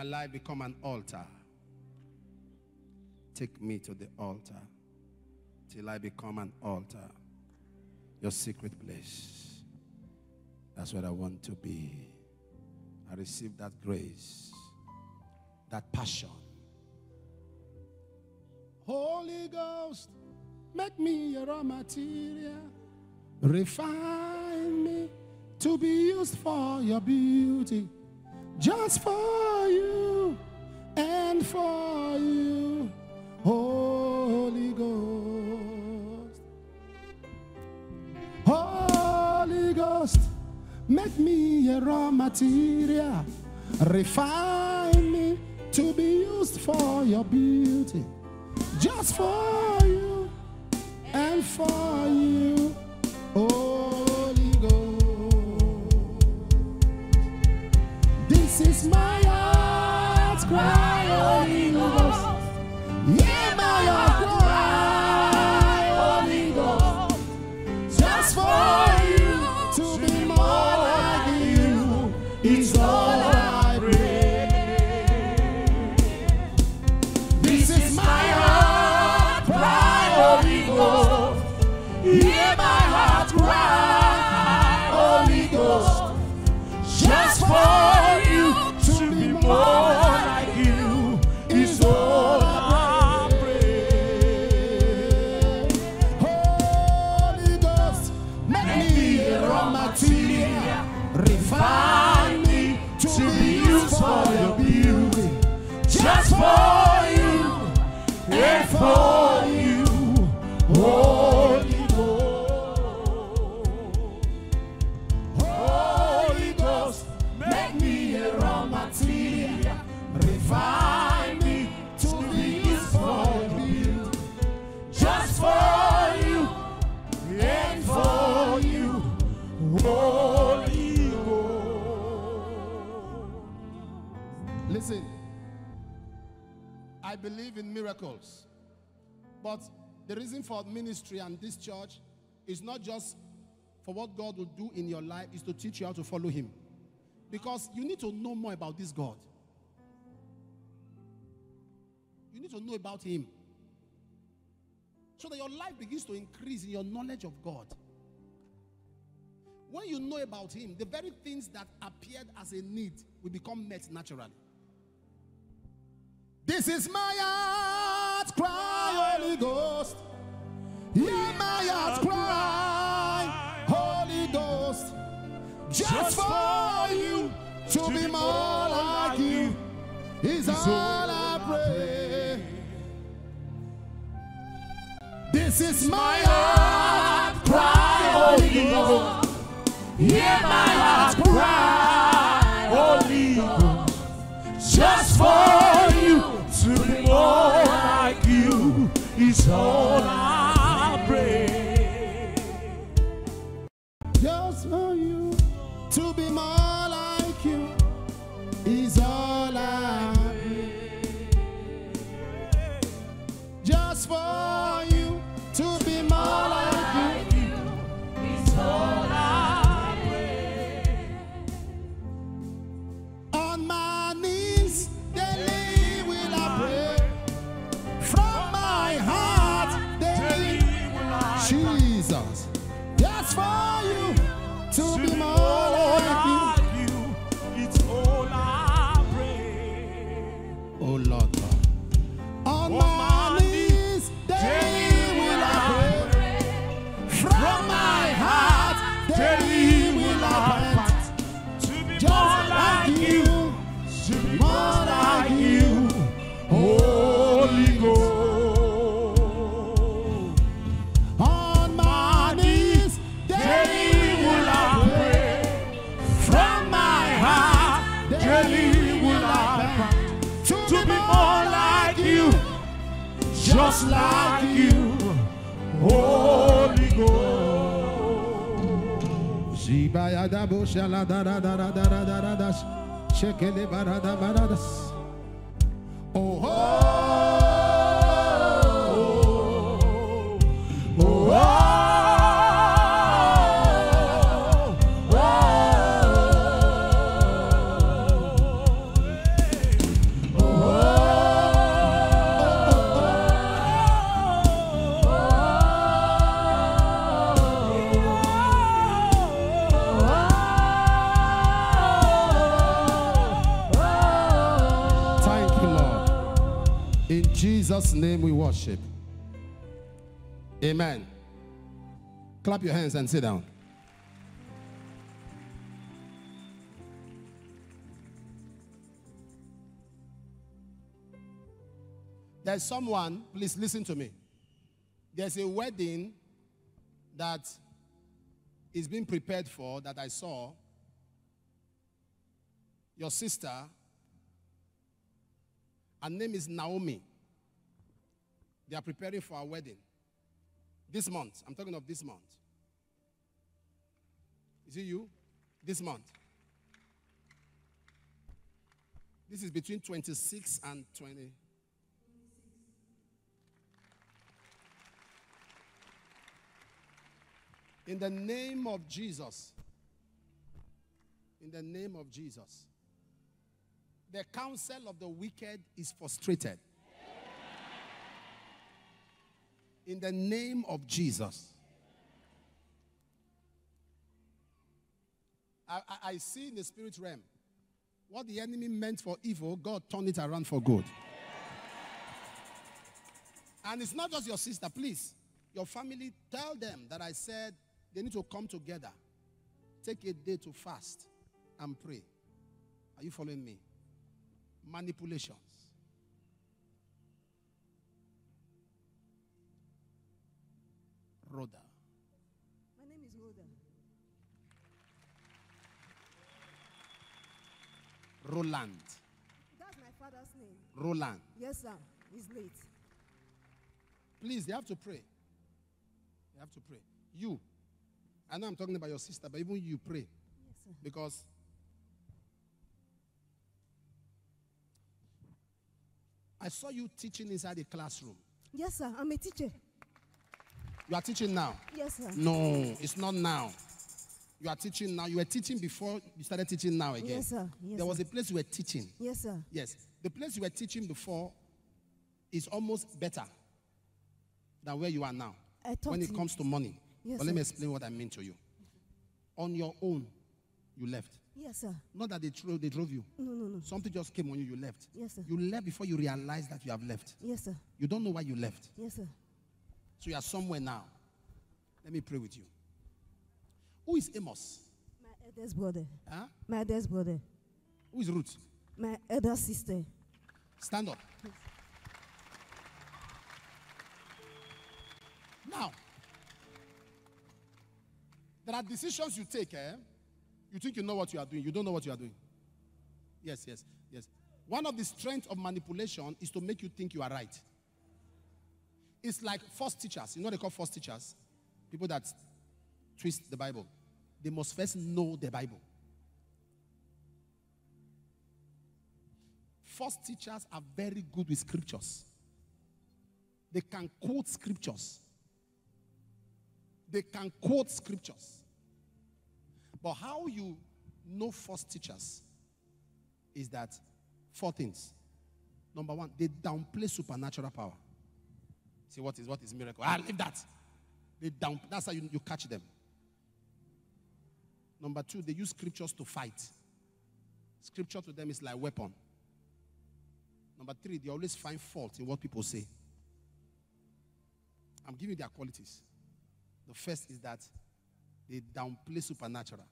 My life become an altar. Take me to the altar till I become an altar. Your secret place. That's what I want to be. I receive that grace, that passion. Holy Ghost, make me your raw material. Refine me to be used for your beauty. Just for you and for you, Holy Ghost. Holy Ghost, make me a raw material. Refine me to be used for your beauty. Just for you and for you, Holy my heart's for ministry and this church is not just for what God will do in your life, is to teach you how to follow Him. Because you need to know more about this God. You need to know about Him. So that your life begins to increase in your knowledge of God. When you know about Him, the very things that appeared as a need will become met naturally. This is my heart cry, Holy Ghost. Hear my heart cry, Holy Ghost. Just for you to be more like you is all I pray. This is my heart cry, Holy Ghost. Hear my heart cry, Holy Ghost. Just for you to be more like you is all I Just like you. Holy Ghost. Zibayada boshala Jesus' name we worship. Amen. Clap your hands and sit down. There's someone, please listen to me. There's a wedding that is being prepared for that I saw. Your sister, her name is Naomi. They are preparing for a wedding. This month. I'm talking of this month. Is it you? This month. This is between 26 and 20. In the name of Jesus. In the name of Jesus. The counsel of the wicked is frustrated. In the name of Jesus. I, I, I see in the spirit realm what the enemy meant for evil, God turned it around for good. And it's not just your sister, please. Your family, tell them that I said they need to come together. Take a day to fast and pray. Are you following me? Manipulations. Rhoda. My name is Rhoda. Roland. That's my father's name. Roland. Yes, sir. He's late. Please, you have to pray. You have to pray. You. I know I'm talking about your sister, but even you pray. Yes, sir. Because I saw you teaching inside the classroom. Yes, sir. I'm a teacher. You are teaching now. Yes, sir. No, it's not now. You are teaching now. You were teaching before you started teaching now again. Yes, sir. Yes, there was sir. a place you were teaching. Yes, sir. Yes. The place you were teaching before is almost better than where you are now. When it comes to money. Yes, but let me explain what I mean to you. On your own, you left. Yes, sir. Not that they drove, they drove you. No, no, no. Something just came on you, you left. Yes, sir. You left before you realized that you have left. Yes, sir. You don't know why you left. Yes, sir. So you are somewhere now. Let me pray with you. Who is Amos? My eldest brother. Huh? My eldest brother. Who is Ruth? My elder sister. Stand up. Now, there are decisions you take, eh? You think you know what you are doing. You don't know what you are doing. Yes, yes, yes. One of the strengths of manipulation is to make you think you are right. It's like false teachers. You know they call false teachers? People that twist the Bible. They must first know the Bible. False teachers are very good with scriptures. They can quote scriptures. They can quote scriptures. But how you know false teachers is that four things. Number one, they downplay supernatural power. See what is what is miracle? Ah, leave that. They down. That's how you, you catch them. Number two, they use scriptures to fight. Scripture to them is like weapon. Number three, they always find fault in what people say. I'm giving you their qualities. The first is that they downplay supernatural.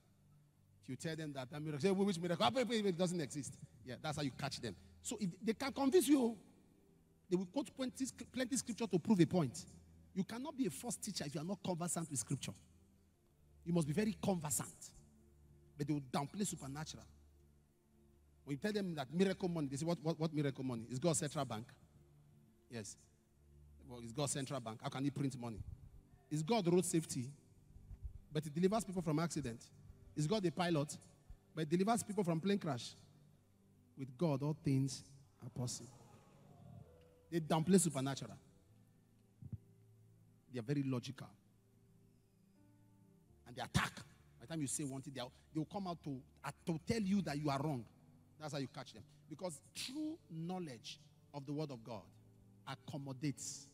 If you tell them that that miracle, say, "Well, which miracle? Ah, It doesn't exist. Yeah, that's how you catch them. So if they can convince you. They will quote plenty, plenty scripture to prove a point. You cannot be a false teacher if you are not conversant with scripture. You must be very conversant. But they will downplay supernatural. When you tell them that miracle money, they say, What, what, what miracle money? Is God central bank? Yes. Well, is God central bank? How can he print money? Is God road safety? But he delivers people from accident. Is God a pilot? But he delivers people from plane crash. With God, all things are possible. They downplay supernatural. They are very logical. And they attack. By the time you say one thing, they will come out to, to tell you that you are wrong. That's how you catch them. Because true knowledge of the Word of God accommodates.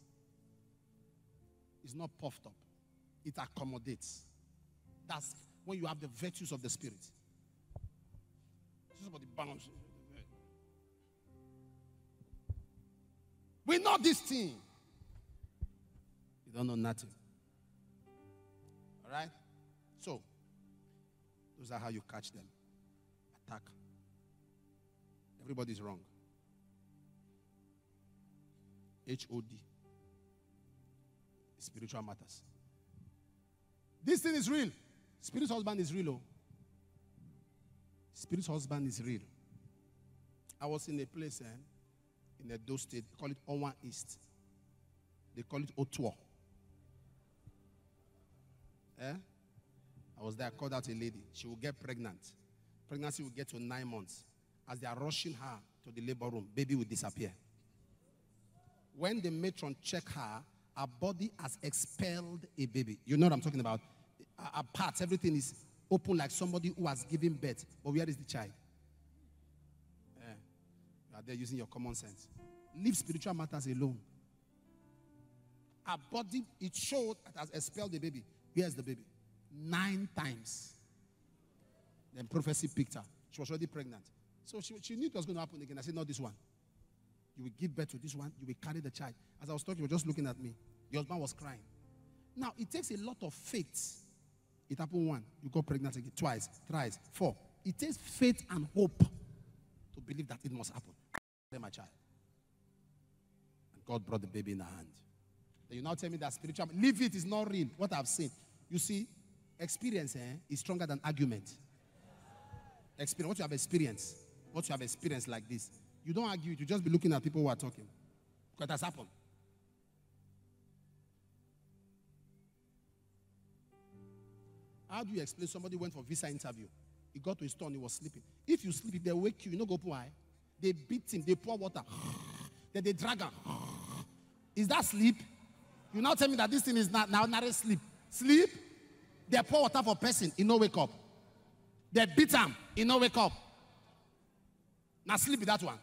It's not puffed up, it accommodates. That's when you have the virtues of the Spirit. Somebody bounce. We know this thing. You don't know nothing. All right? So, those are how you catch them. Attack. Everybody's wrong. HOD. Spiritual matters. This thing is real. Spirit husband is real. Oh. Spirit husband is real. I was in a place eh, in Edo State. They call it Owan East. They call it Otuo. Eh? I was there. I called out a lady. She will get pregnant. Pregnancy will get to nine months. As they are rushing her to the labor room, baby will disappear. When the matron check her, her body has expelled a baby. You know what I'm talking about? Her parts, everything is open like somebody who has given birth. But where is the child? There using your common sense. Leave spiritual matters alone. Her body, it showed that has expelled the baby. Where's the baby? Nine times. Then prophecy picked her. She was already pregnant. So she, she knew it was going to happen again. I said, not this one. You will give birth to this one. You will carry the child. As I was talking, you were just looking at me. Your husband was crying. Now, it takes a lot of faith. It happened one. You got pregnant again. Twice. Thrice. Four. It takes faith and hope to believe that it must happen. Then my child. And God brought the baby in the hand. Then you now tell me that spiritual. Leave it is not real. What I've seen. You see, experience eh, is stronger than argument. Experience. What you have experienced. What you have experienced like this. You don't argue. You just be looking at people who are talking. Because it has happened. How do you explain somebody went for visa interview? He got to his turn, he was sleeping. If you sleep, if they wake you, you know go eye. They beat him, they pour water. Then they drag her. Is that sleep? You now tell me that this thing is not now not a sleep. Sleep? They pour water for person, he no wake up. They beat him, he no wake up. Now sleep with that one.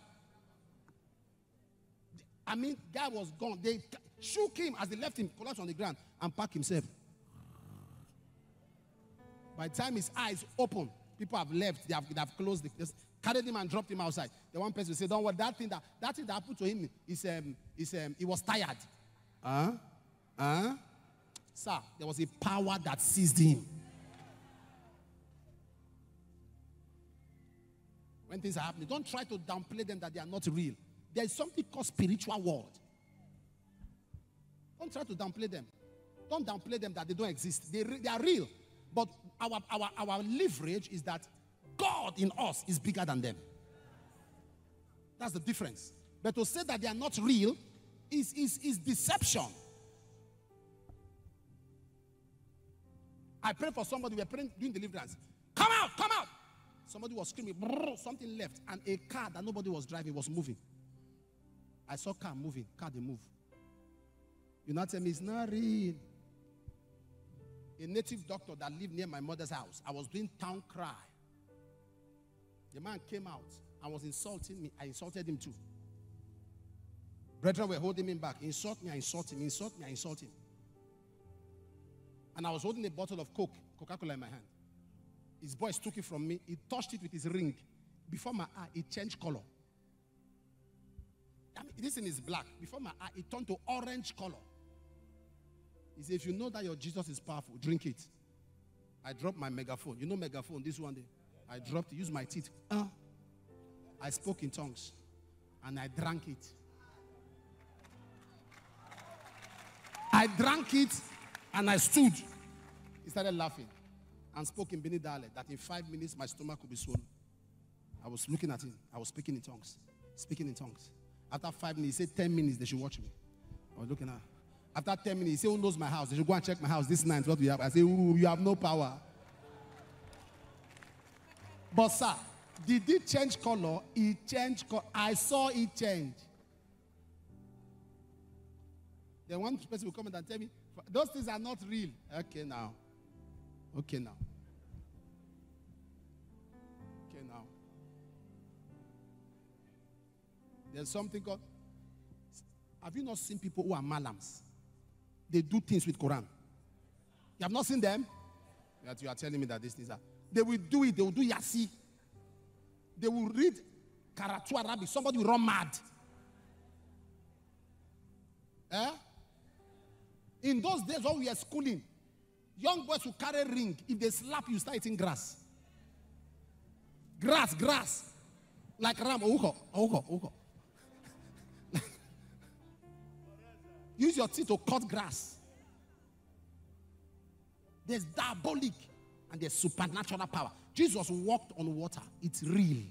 I mean, guy was gone. They shook him as they left him, collapsed on the ground, and packed himself. By the time his eyes open, people have left. They have, they have closed. The, carried him and dropped him outside. The one person said, "Don't worry. That thing that that thing that happened to him is um is um he was tired. Huh? Huh? Sir, there was a power that seized him. When things are happening, don't try to downplay them that they are not real. There is something called spiritual world. Don't try to downplay them. Don't downplay them that they don't exist. They, they are real. But our, our, our leverage is that God in us is bigger than them. That's the difference. But to say that they are not real is, is, is deception. I prayed for somebody, we were praying, doing deliverance. Come out, come out. Somebody was screaming, something left, and a car that nobody was driving was moving. I saw car moving, car they move. You not tell me it's not real. A native doctor that lived near my mother's house, I was doing town cry. The man came out and was insulting me. I insulted him too. Brethren were holding him back. Insult me, I insult him. Insult me, I insult him. And I was holding a bottle of Coke, Coca Cola in my hand. His boys took it from me. He touched it with his ring. Before my eye, it changed color. I mean, this thing is black. Before my eye, it turned to orange color. He said, If you know that your Jesus is powerful, drink it. I dropped my megaphone. You know megaphone, this one day. I dropped used my teeth. Uh, I spoke in tongues. And I drank it. I drank it and I stood. He started laughing and spoke in Bini dialect that in five minutes my stomach could be swollen. I was looking at him. I was speaking in tongues. Speaking in tongues. After five minutes, he said 10 minutes, they should watch me. I was looking at After 10 minutes, he said, Who knows my house? They should go and check my house this night. What we have. I say, Ooh, you have no power. But sir, did it change color? It changed color. I saw it change. Then one person will come and tell me, those things are not real. Okay now. Okay now. Okay now. There's something called. Have you not seen people who are malams? They do things with Quran. You have not seen them? That you are telling me that these things are. They will do it. They will do yasi. They will read Karatu Arabic. Somebody will run mad. Eh? In those days when we were schooling, young boys will carry ring. If they slap you, start eating grass. Grass, grass. Like ram. Uko, uko, uko. (laughs) Use your teeth to cut grass. There's diabolic and there's supernatural power. Jesus walked on water. It's real.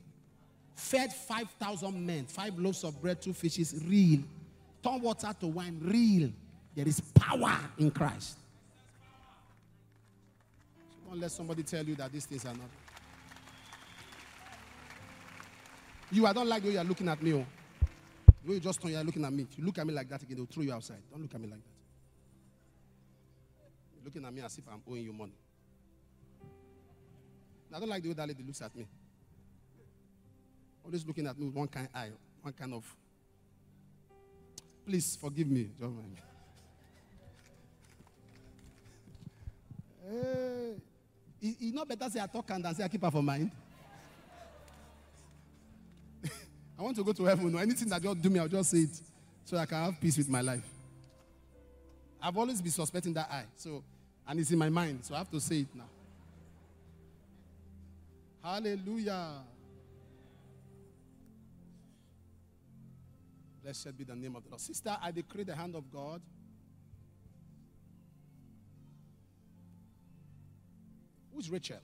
Fed 5,000 men, five loaves of bread, two fishes, real. Turn water to wine, real. There is power in Christ. Don't let somebody tell you that these things are not. You, I don't like the way you are looking at me. Oh. The way you just turn, you are looking at me. If you look at me like that again, they'll throw you outside. Don't look at me like that. You're looking at me as if I'm owing you money. I don't like the way that lady looks at me. Always looking at me with one kind eye, one kind of. Please forgive me. Don't mind. Hey, it, it not better say I talk and say I keep her for mind. (laughs) I want to go to heaven. Anything that just do me, I'll just say it so I can have peace with my life. I've always been suspecting that eye. So, and it's in my mind. So I have to say it now. Hallelujah. Blessed be the name of the Lord. Sister, I decree the hand of God. Who's Rachel?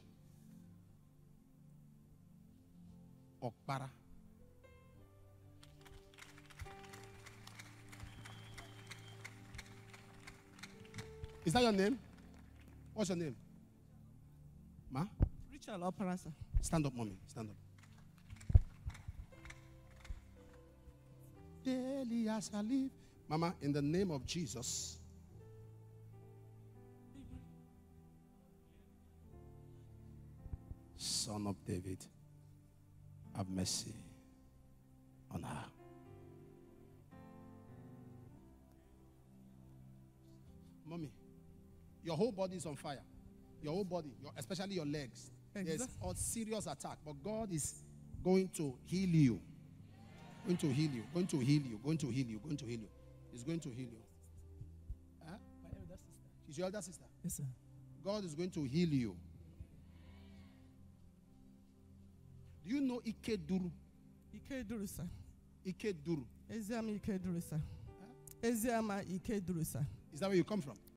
Okpara. Is that your name? What's your name? Ma? Rachel Okpara, sir. Stand up, mommy. Stand up. daily as I live. Mama, in the name of Jesus. Son of David, have mercy on her. Mommy, your whole body is on fire. Your whole body, your, especially your legs. There's Exact- a serious attack, but God is going to heal you. Going to heal you. Going to heal you. Going to heal you. Going to heal you. He's going to heal you. Huh? My elder sister. She's your elder sister. Yes, sir. God is going to heal you. Do you know Ike Duru? Ikeduru, sir. Ike Duru. Eziama Ikeduru, sir. Eziama Ikeduru, sir. Is that where you come from?